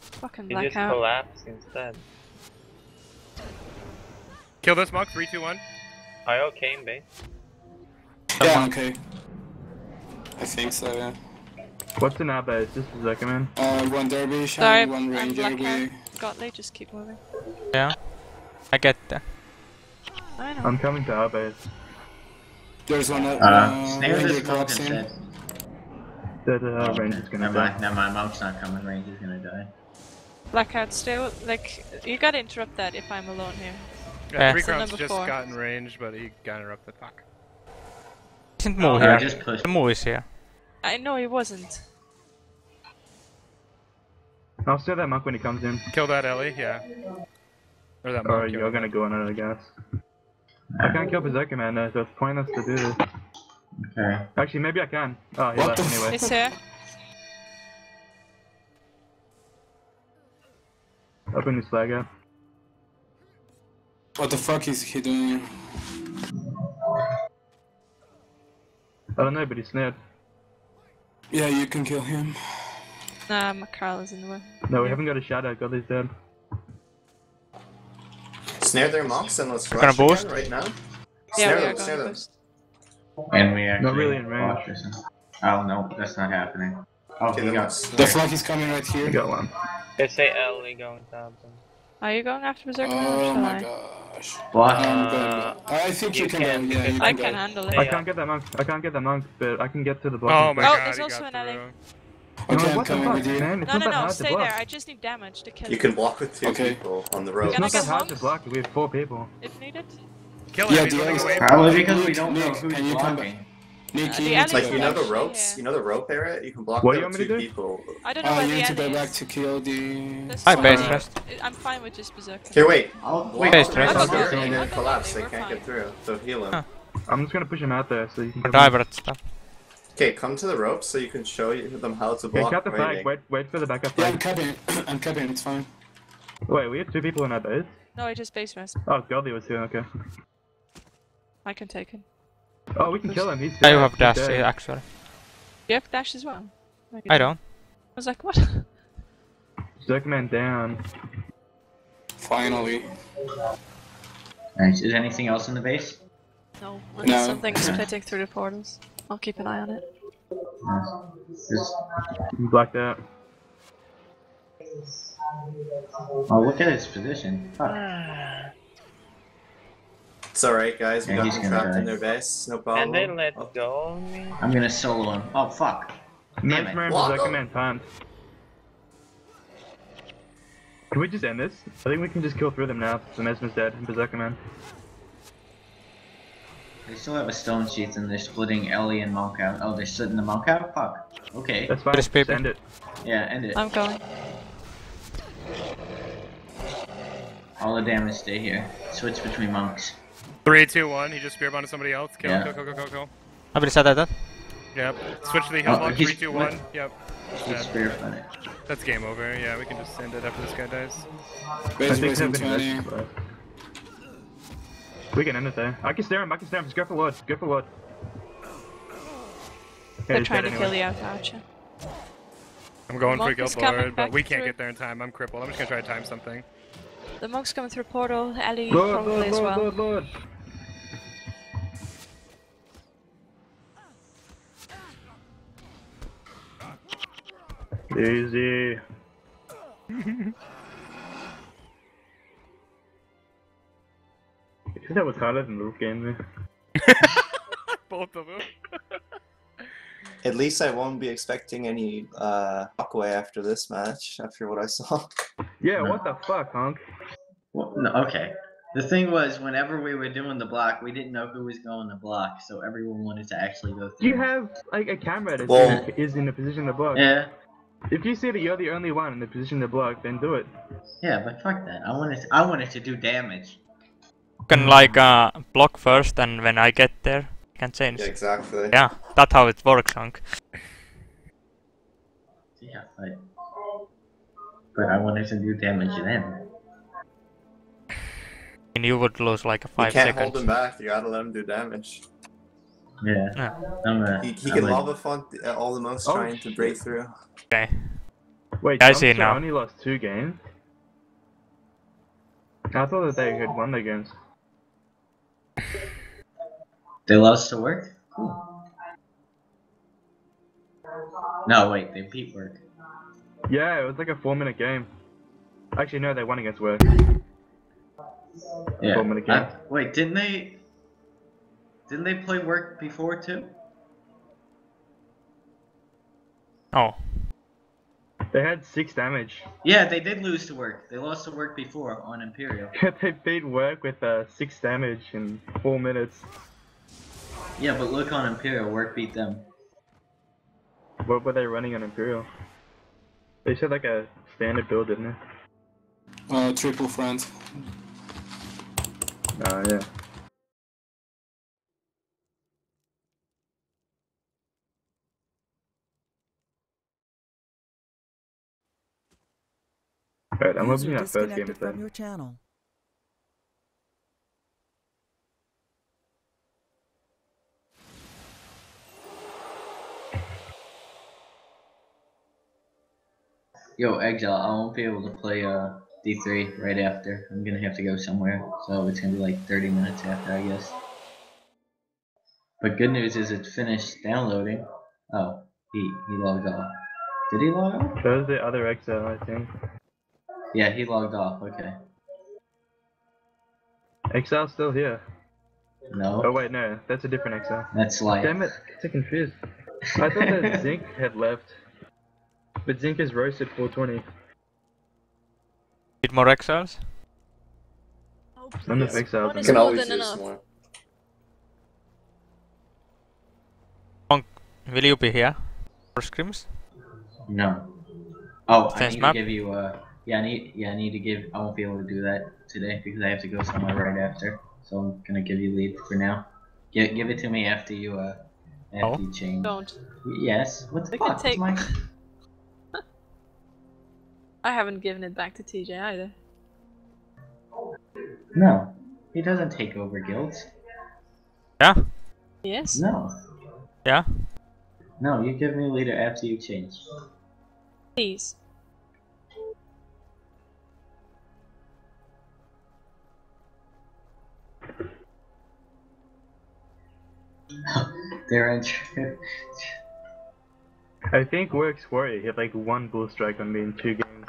Fucking He just blackout. collapsed instead. Kill this monk. Three, two, one. Are you okay in base? Yeah, okay. I think so, yeah. What's in our base? This is like, man. Uh, one derby, Sorry, shine, one I'm ranger. blackout. We... Godly, just keep moving. Yeah. I get that. I know. I'm coming to our base. There's one uh, uh, uh, stay with ranger this smoke drops in. instead. That uh, Okay, ranger's gonna Never die. mind, never mind, Monk's not coming, Ranger's gonna die. Blackout, stay like, you gotta interrupt that if I'm alone here. Yeah, Yeah. three crowns just four. got in range, but he got interrupted. Fuck. Isn't Oh, Uh, here. just push. The move is here. I know he wasn't. I'll steal that monk when he comes in. Kill that Ellie. Yeah. Or that monk. Or you're gonna go on it, I guess. I can't kill Berserker Man though, so it's pointless to do this. Okay. Actually, maybe I can. Oh, he What left anyway. He's here. Open his flag up. What the fuck is he doing? I don't know, but he's snared. Yeah, you can kill him. Nah, Makarl is in the way. No, we haven't got a shadow. Godly's dead. Snare their monks and let's We're rush gonna boost? right now. Yeah, snare we them, snare them. And we actually not really in range. blocked this one. Oh no, that's not happening. Oh, Okay, he then got let's- The flag is coming right We here. got one. They say Ellie going to happen. Are you going after Berserker Man or Oh my I? gosh. blocked. I'm Uh, good. I think you, you can, can, go. Yeah, you I can, can handle it. I can't get that monk. I can't get that monk, but I can get to the block. Oh my Oh, god, there's also got an alley. Through. Okay, I'm coming with you. man? No, no, no, stay there. I just need damage to kill You can block with two Okay. people on the rope. It's not that hard to block. We have four people. if needed. Kill Yeah, him. The running Probably because we don't know Nick, who's can you blocking. Nick, Uh, you need to Like you know the ropes, Yeah. you know the rope area. You can block What do you with want two me to do? people. I don't know Uh, where you the need to go back to kill the. That's Hi, fine. base rest. I'm fine with just Berserker. Here, wait. I'll Wait, Base I'll rest. rest I'll here go and I'll then go collapse. They can't get through. So heal him. I'm just gonna push him out there so you can. Or kill him. divert stuff. Okay, come to the rope so you can show them how to Okay, block cut the flag. waiting. Wait, wait for the backup Yeah. I'm capping. *clears throat* I'm capping. It's fine. Wait, we have two people in our base. No, I just base rest. Oh, Godly was here. Okay. I can take him. Oh, we can kill him. He's dead. I have dash, dead. actually. You have dash as well. Like I don't. I was like, what? *laughs* Berserker Man down. Finally. Nice. Is anything else in the base? no, No. something is splitting through the portals. I'll keep an eye on it. Nice. Just- You blacked out. Oh, look at his position. Fuck. *sighs* It's alright, guys. We Yeah, got he's them gonna trapped die. in their base. No problem. And they let Oh, go. I'm gonna solo him. Oh fuck. Damn it. Nightmare and Block Berserker him. Man timed. Can we just end this? I think we can just kill through them now. The Mesmer's dead and Berserker Man. They still have a stone sheath and they're splitting Ellie and Monk out. Oh, they're splitting the Monk out? Fuck. Okay. That's fine. Just Just paper. end it. Yeah, end it. I'm going. All the damage stay here. Switch between monks. Three, two, one. He just spear bonded somebody else. Kill, Yeah. kill, kill, kill, kill, kill. Have you decided that? Yep. Switch to the oh, heal Oh, block. he's- Three, two, what? one. Yep. Switch Yeah. spear from. That's game over. Yeah, we can just end it after this guy dies. I We can end it there. I can stare him. I can stare him. Just go for Lord. Go for Lord. Okay, They're trying to dead kill anyway. the out archer. I'm going for Monk Guild is Lord, but we can't through. get there in time. I'm crippled. I'm just gonna try to time something. The monk's coming through portal. Ellie Lord, probably Lord, as Lord, well. Lord, Lord. Easy. *laughs* think that was harder than the roof game there. *laughs* Both of them. At least I won't be expecting any uh walkaway after this match, after what I saw. Yeah, No. what the fuck, honk? Well, no, okay. The thing was, whenever we were doing the block, we didn't know who was going to block, so everyone wanted to actually go through. You have like a camera that Well- is in the position to block. Yeah, If you see that you're the only one in the position to block, then do it. yeah, but fuck that. I wanted, to, I wanted to do damage. You can like uh, block first, and when I get there, you can change. Yeah, exactly. Yeah, that's how it works, Hank. Yeah, but, but I wanted to do damage then. And you would lose like a You can't seconds. hold him back. You gotta let him do damage. Yeah. Yeah. I'm gonna, He, he I'm can gonna- lava font uh, all the most Oh, trying to break through. Okay. Wait, I see it Jumpstart now. only lost two games. I thought that they had won their games. They lost to work? Cool. No, wait, they beat work. Yeah, it was like a four-minute game. Actually, no, they won against work. Yeah. Four-minute game. I- wait, didn't they? Didn't they play work before too? Oh, They had six damage. Yeah, they did lose to work. They lost to work before on Imperial. *laughs* they beat work with uh, six damage in four minutes. Yeah, but look on Imperial, work beat them. What were they running on Imperial? They said like a standard build, didn't they? Uh, triple front. Oh, yeah. Alright, I'm User opening our first game disconnected from then. your channel. Yo, Exile, I won't be able to play uh D3 right after. I'm gonna have to go somewhere, so it's gonna be like 30 minutes after, I guess. But good news is it's finished downloading. Oh, he he logged off. Did he log off? That was the other Exile, I think. Yeah, he logged off. Okay. Exile's still here. No, Oh wait, no, that's a different Exile. that's like. Damn it, so confused. I thought that *laughs* Zinc had left. But Zinc is roasted 420. need more exiles? Oh, None of please. Exiles. One is Can more always than use enough. more. Will you be here for scrims? No. Oh, I need map? to give you uh yeah, I need yeah, I need to give I won't be able to do that today because I have to go somewhere right after. So I'm gonna give you leave for now. Give give it to me after you uh after Oh. you change. Don't. Yes. What the We can fuck? It's take- my- *laughs* I haven't given it back to TJ either. No. He doesn't take over guilds. Yeah? Yes? No. Yeah? No, you give me leader after you change. Please. *laughs* They're I think Works Warrior had like one bull strike on me in two games.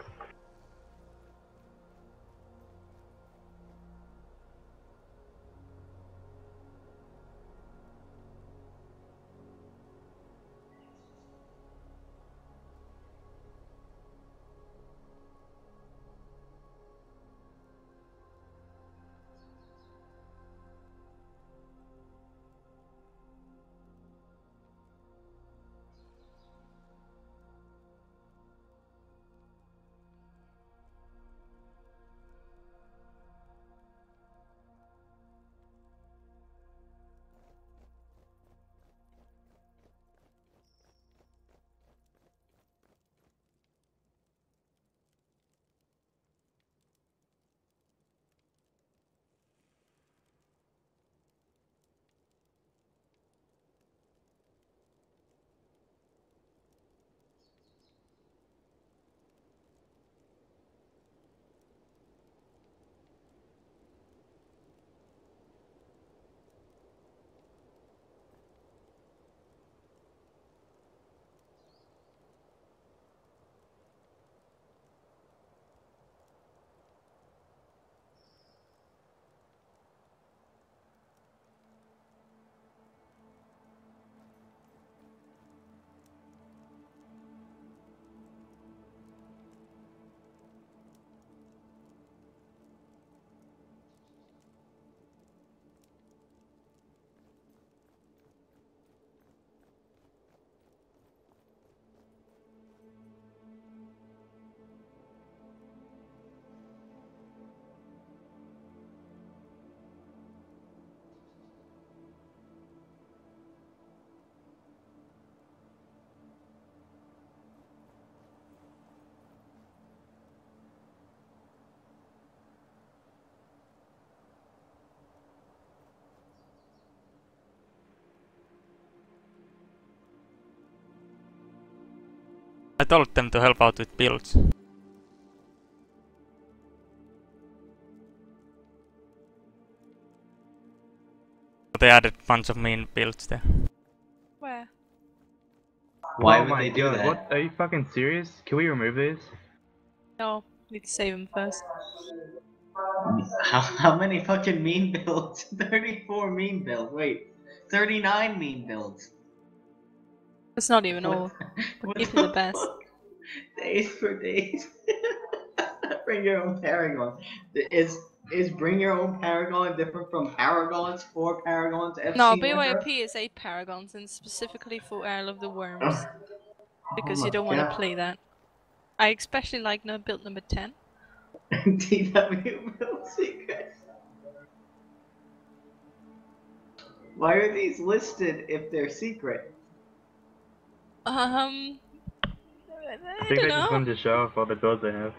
Told them to help out with builds. They added a bunch of mean builds there. Where? Why oh would my they do god, that? what? Are you fucking serious? Can we remove these? No, need to save him first. How, how many fucking mean builds? *laughs* 34 mean builds. Wait, 39 mean builds. It's not even all. What Give it the best. *laughs* Days for days. *laughs* bring your own Paragon. Is is bring your own Paragon different from Paragons? Four Paragons. FC No? BYOP is eight paragons and specifically for Isle of the Wurms. Oh. Because Oh you don't want to play that. I especially like no build number 10. DW build secrets. Why are these listed if they're secret? Um. I, I I think don't they just know. wanted to show off all the builds they have.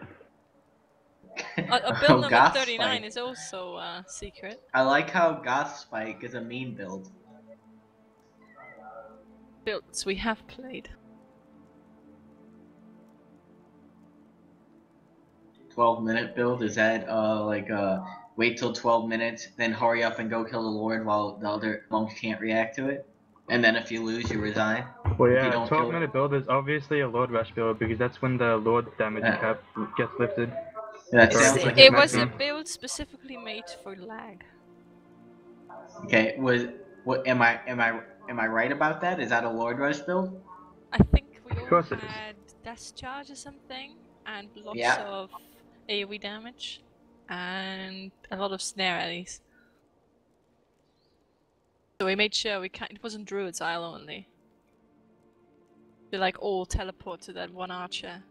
A, a Oh, *laughs* build number 39 Spike. is also uh, secret. I like how Goth Spike is a mean build. Builds we have played. 12 minute build is that uh like uh wait till 12 minutes then hurry up and go kill the lord while the other monks can't react to it and then if you lose you resign Well, yeah, don't 12 kill- minute build is obviously a Lord Rush build because that's when the Lord damage Yeah. cap gets lifted. that Right. sounds It, like it was a build specifically made for lag. okay was what am i am i am i right about that is that a lord rush build I think we all course it is. had Death Charge or something, and lots Yeah. of AoE damage, and a lot of snare alleys. So we made sure we can't, it wasn't Druid's Isle only. We like all teleport to that one archer,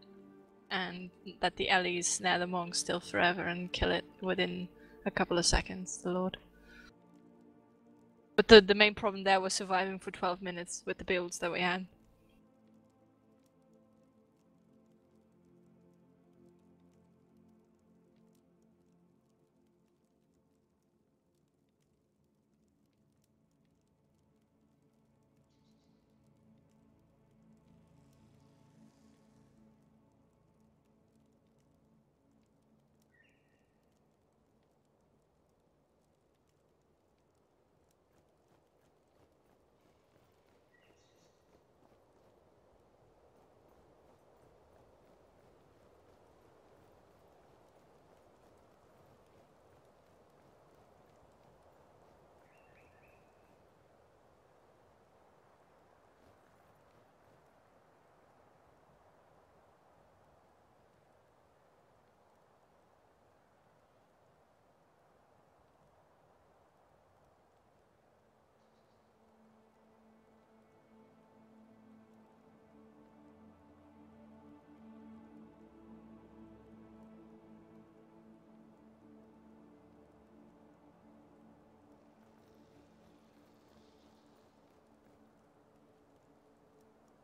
and that the alleys snare the monk still forever and kill it within a couple of seconds, the lord. But the, the main problem there was surviving for 12 minutes with the builds that we had.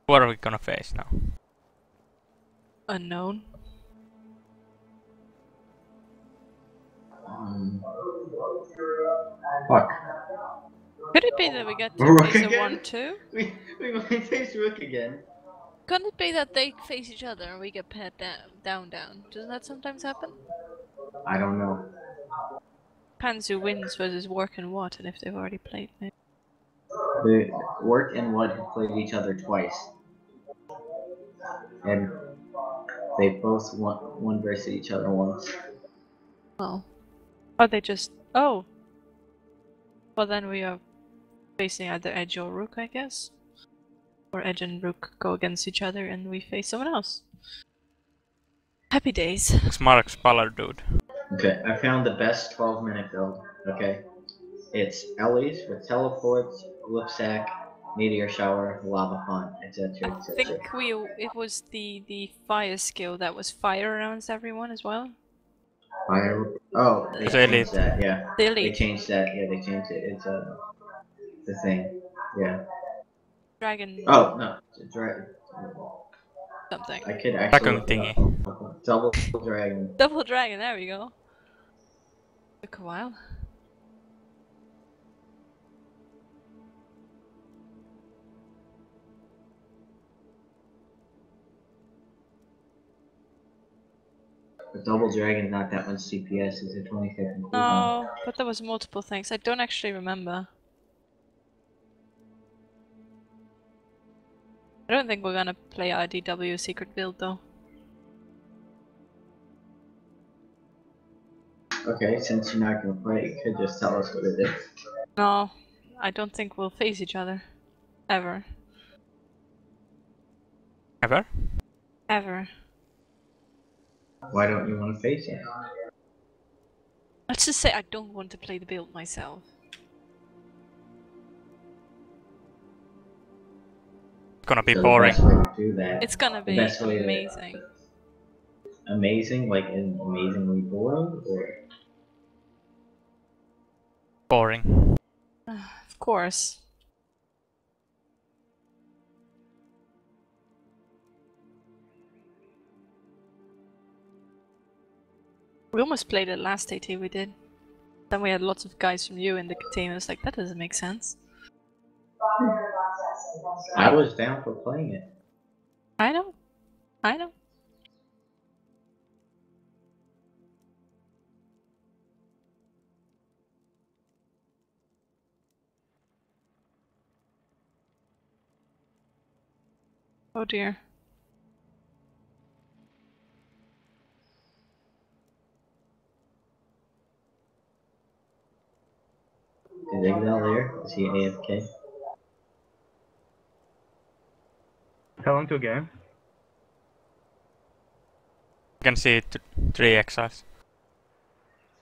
What are we gonna face now? Unknown. um, fuck Could it be that we get to Rook face a again? 1 2? *laughs* we we might face rook again Couldn't it be that they face each other and we get paired down, down, down? Doesn't that sometimes happen? i don't know Depends who wins versus work and what, and if they've already played it. the work and what have played each other twice and they both won one versus each other once Well. Or they just. Oh! Well, then we are facing either Edge or Rook, I guess. Or Edge and Rook go against each other and we face someone else. Happy days. Smarks Ballard dude. Okay, I found the best 12 minute build. Okay. It's Ellie's with teleports, lip sack, meteor shower, lava font, etc. I think we it was the the fire skill that was fire around everyone as well. Fire. Oh, they It's changed elite. that. Yeah, The they changed that. Yeah, they changed it. It's uh, the thing. Yeah. dragon Oh no, dragon. something. I could actually. Dragon thingy. Double dragon. Double dragon, there we go. Took a while. But Double dragon not that much CPS. is a 20 second cooldown. No, but there was multiple things. I don't actually remember. I don't think we're gonna play IDW secret build though. Okay, since you're not gonna play, you could just tell us what it is. No, I don't think we'll face each other. Ever. Ever? Ever. Why don't you want to face it? Let's just say I don't want to play the build myself. It's gonna be So boring. The best way to do that. It's gonna be best to- uh, amazing. amazing, like in amazingly boring, or Boring. *sighs* of course. We almost played it last AT we did. Then we had lots of guys from you in the It's like that doesn't make sense. I was down for playing it. I know. I know. Oh dear. Is Exile there? Is he AFK? How long till game? You can see th three exiles.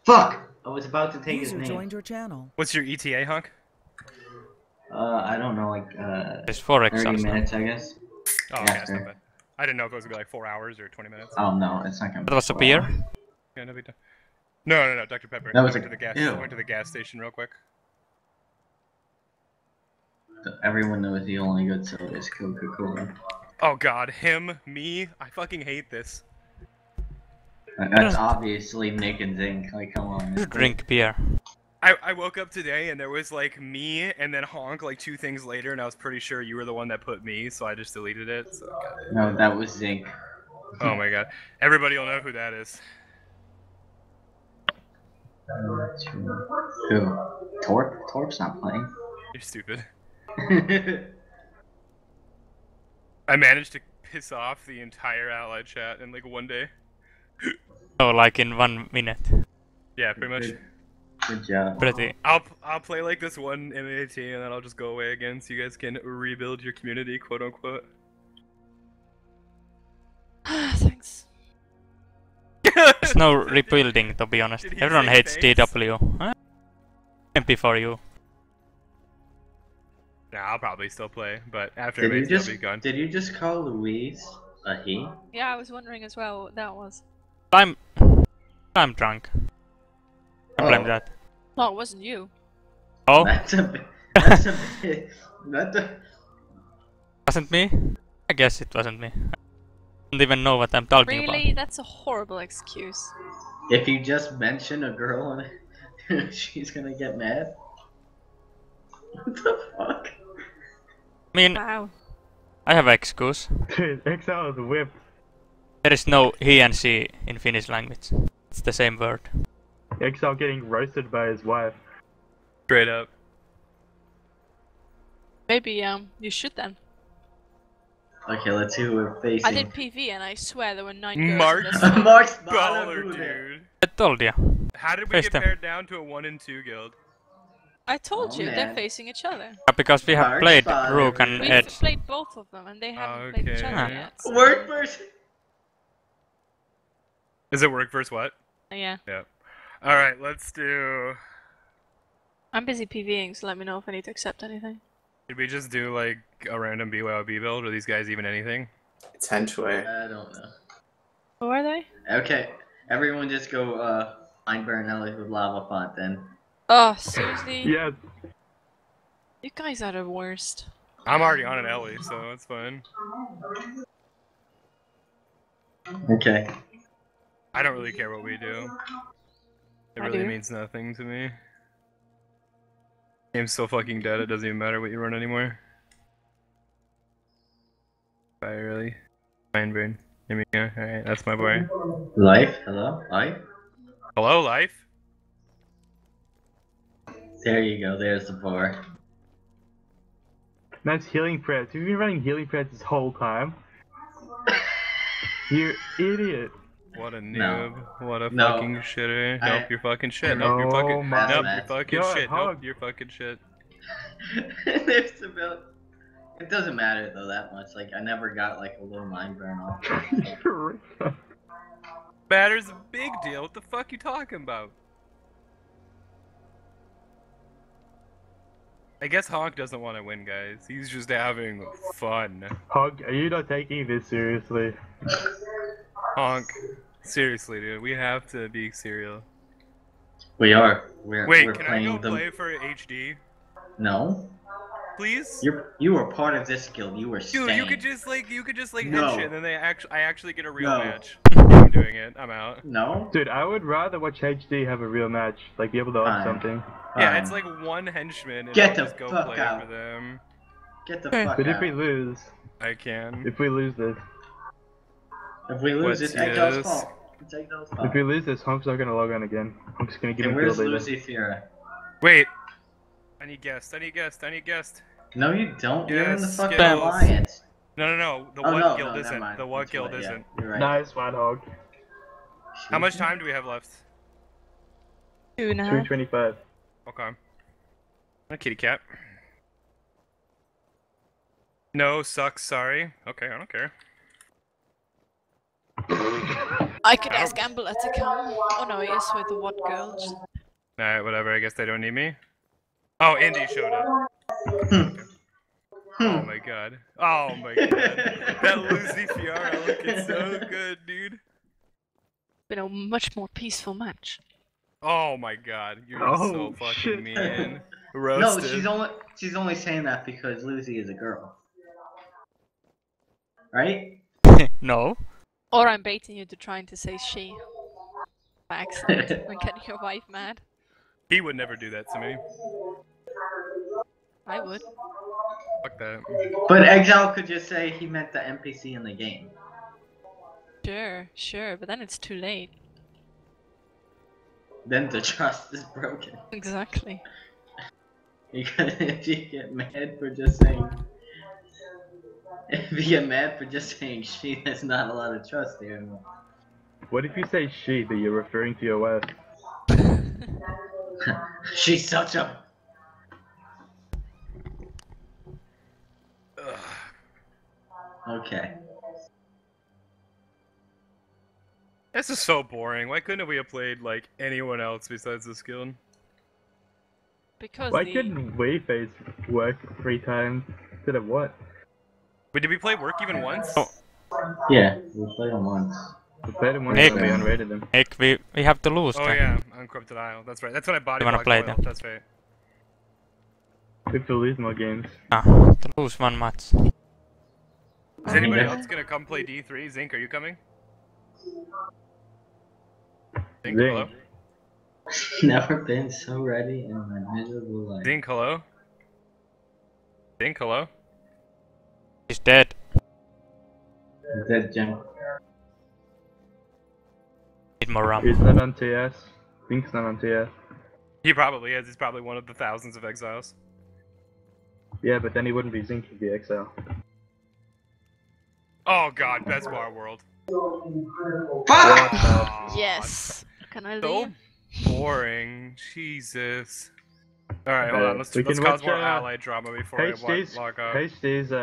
Fuck! I was about to take his User name. joined your channel. What's your ETA, Hunk? Uh, I don't know, like uh, There's four 30 exiles. now. minutes, I guess. Oh, okay, Yeah, that's not sure. bad. I didn't know if it was gonna be like four hours or 20 minutes. Oh no, it's not gonna. be That was a be beer? long. Yeah, no big deal. No, no, no, Dr. Pepper. That was went a- to the gas. ew. Went to the gas station real quick. Everyone knows the only good soda is Coca-Cola. Oh God, him, me. I fucking hate this. That's obviously Nick and Zinc. Like, come on. You drink beer. I, I woke up today and there was like me and then honk like two things later and I was pretty sure you were the one that put me so I just deleted it. So, God. No, that was Zinc. Oh my god. Everybody will know who that is. Who? Torp? Torp's not playing. You're stupid. I managed to piss off the entire allied chat in like one day. Oh, like in one minute. Yeah, pretty much. Good. Good job. Pretty. I'll I'll play like this one MAT and then I'll just go away again so you guys can rebuild your community, quote unquote. *sighs* Thanks. There's no *laughs* rebuilding, to be honest. Everyone hates thanks? DW. Huh? MP for you. Nah, I'll probably still play, but after Did you just will be gone. did you just call Louise a he? Yeah, I was wondering as well what that was. I'm. I'm drunk. I blame Oh. that. No, it wasn't you. Oh, *laughs* *laughs* That's a bit. That's a bit. That the, wasn't me? I guess it wasn't me. I don't even know what I'm talking about. Really? That's a horrible excuse. if you just mention a girl and *laughs* she's gonna get mad. What the fuck? About. I mean, Wow. I have excuse. *laughs* Exile is whipped. There is no he and she in Finnish language. It's the same word. Exile getting roasted by his wife. Straight up. Maybe um you should then. Okay, let's see who we're facing. I did PV and I swear there were nine girls. *laughs* Mark Mark. Mark's Baller, dude. dude. I told you. How did we Face get them. pared down to a one and two guild? I told Oh, you they're facing each other. Because we have Mark played spotted Rook and We've Edge. played both of them and they haven't played each other Okay. yet. so- Word person. Is it work versus what? Yeah. All right, let's do. I'm busy PVing, so let me know if I need to accept anything. Did we just do like a random BYOB build? Are these guys even anything? It's Henchway. I don't know. Who are they? Okay, everyone just go uh find Bernelli with lava font then. Oh, *laughs* seriously? yeah. You guys are the worst. I'm already on an Ellie, so that's fine. Okay. I don't really care what we do. It I really do. means nothing to me. Game's so fucking dead, it doesn't even matter what you run anymore. Bye, really. Fine, brain. Give me, uh, alright, that's my boy. Life, hello, life. Hello, life. There you go. There's the bar. That's healing prayers. You've been running healing prayers this whole time. You idiot. What a No. noob. What a No. fucking shitter. I- Nope, you're fucking shit. Nope, you're Oh fucking. my Nope, God. you're fucking God, shit. hug. Nope, you're fucking shit. *laughs* There's the bill. It doesn't matter though that much. Like I never got like a little mind burn off. *laughs* Matter's a big deal. What the fuck you talking about? I guess Hawk doesn't want to win, guys. He's just having fun. Hog, are you not taking this seriously? Honk. Seriously, dude, we have to be serial. We are. We're, Wait, we're can I go the. play for HD, No, please? you're you were part of this guild. You were Dude, staying. you could just like you could just like No. hit and then they actually I actually get a real No. match. *laughs* I'm doing it. I'm out. No. Dude, I would rather watch HD have a real match, like be able to own something. Yeah, Fine. it's like one henchman, and Get I'll the just go fuck play out. for them. Get the Okay. fuck But if we lose, I can. if we lose this, If we lose, What's it's Exil's yes? fault. It's Exil's fault. if we lose this, Hunk's not gonna log on again. Hunk's gonna give And me where's guild. Lucy Fira? Wait. I need guest. I need guest. I need guest. No, you don't. You're in the Yes, fucking Skittles. alliance. No, no, no. The oh what no, guild no, isn't. The what That's guild right, isn't. You're right. Nice one, Hog. How much time do we have left? Two and a Two half. twenty-five. Okay. A kitty cat. No, sucks, sorry. Okay, I don't care. *laughs* I could ask Amber to come. Oh no, he is with the what girls. Alright, whatever, I guess they don't need me. Oh, Indy showed up. Hmm. Oh my god. Oh my god. that Lucy Fiara looking so good, dude. Been a much more peaceful match. Oh my god, you're Oh, so fucking shit. mean. *laughs* no, she's only she's only saying that because Lucy is a girl. Right? *laughs* no. Or I'm baiting you to trying to say she. By accident. *laughs* and getting your wife mad. He would never do that to me. I would. Fuck that. But Exile could just say he meant the NPC in the game. Sure, sure, but then it's too late. Then the trust is broken. Exactly. *laughs* Because if you get mad for just saying if you get mad for just saying she, there's not a lot of trust there anymore. What if you say she, but you're referring to your wife? *laughs* She's such a Okay. This is so boring. Why couldn't we have played like anyone else besides this guild? Because Why the... couldn't Wayface work three times instead of what? Wait, did we play work even once? Oh. Yeah, we played them once. We played them once Nick. and we unrated them. Nick, we, we have to lose Oh then. yeah, Uncorrupted Isle. That's right. That's when I bought. You wanna play Oil. then? That's right. We have to lose more games. Ah, to lose one match. Is anybody else gonna come play D3? Zinc, are you coming? Zing. Zinc, hello? *laughs* Never been so ready in my miserable life. Zinc, hello? Zinc, hello? He's dead. Dead Jim. Need more rum. He's not on TS. Think's not on TS. He probably is. He's probably one of the thousands of exiles. Yeah, but then he wouldn't be Zinc, he'd be XL. Oh god, best bar world. Fuck! Aw, *laughs* Yes. Can I So leave? boring. Jesus. Alright, hold Uh, on. Let's, we let's can cause watch, more uh, allied drama before I wa- log off. HD's uh,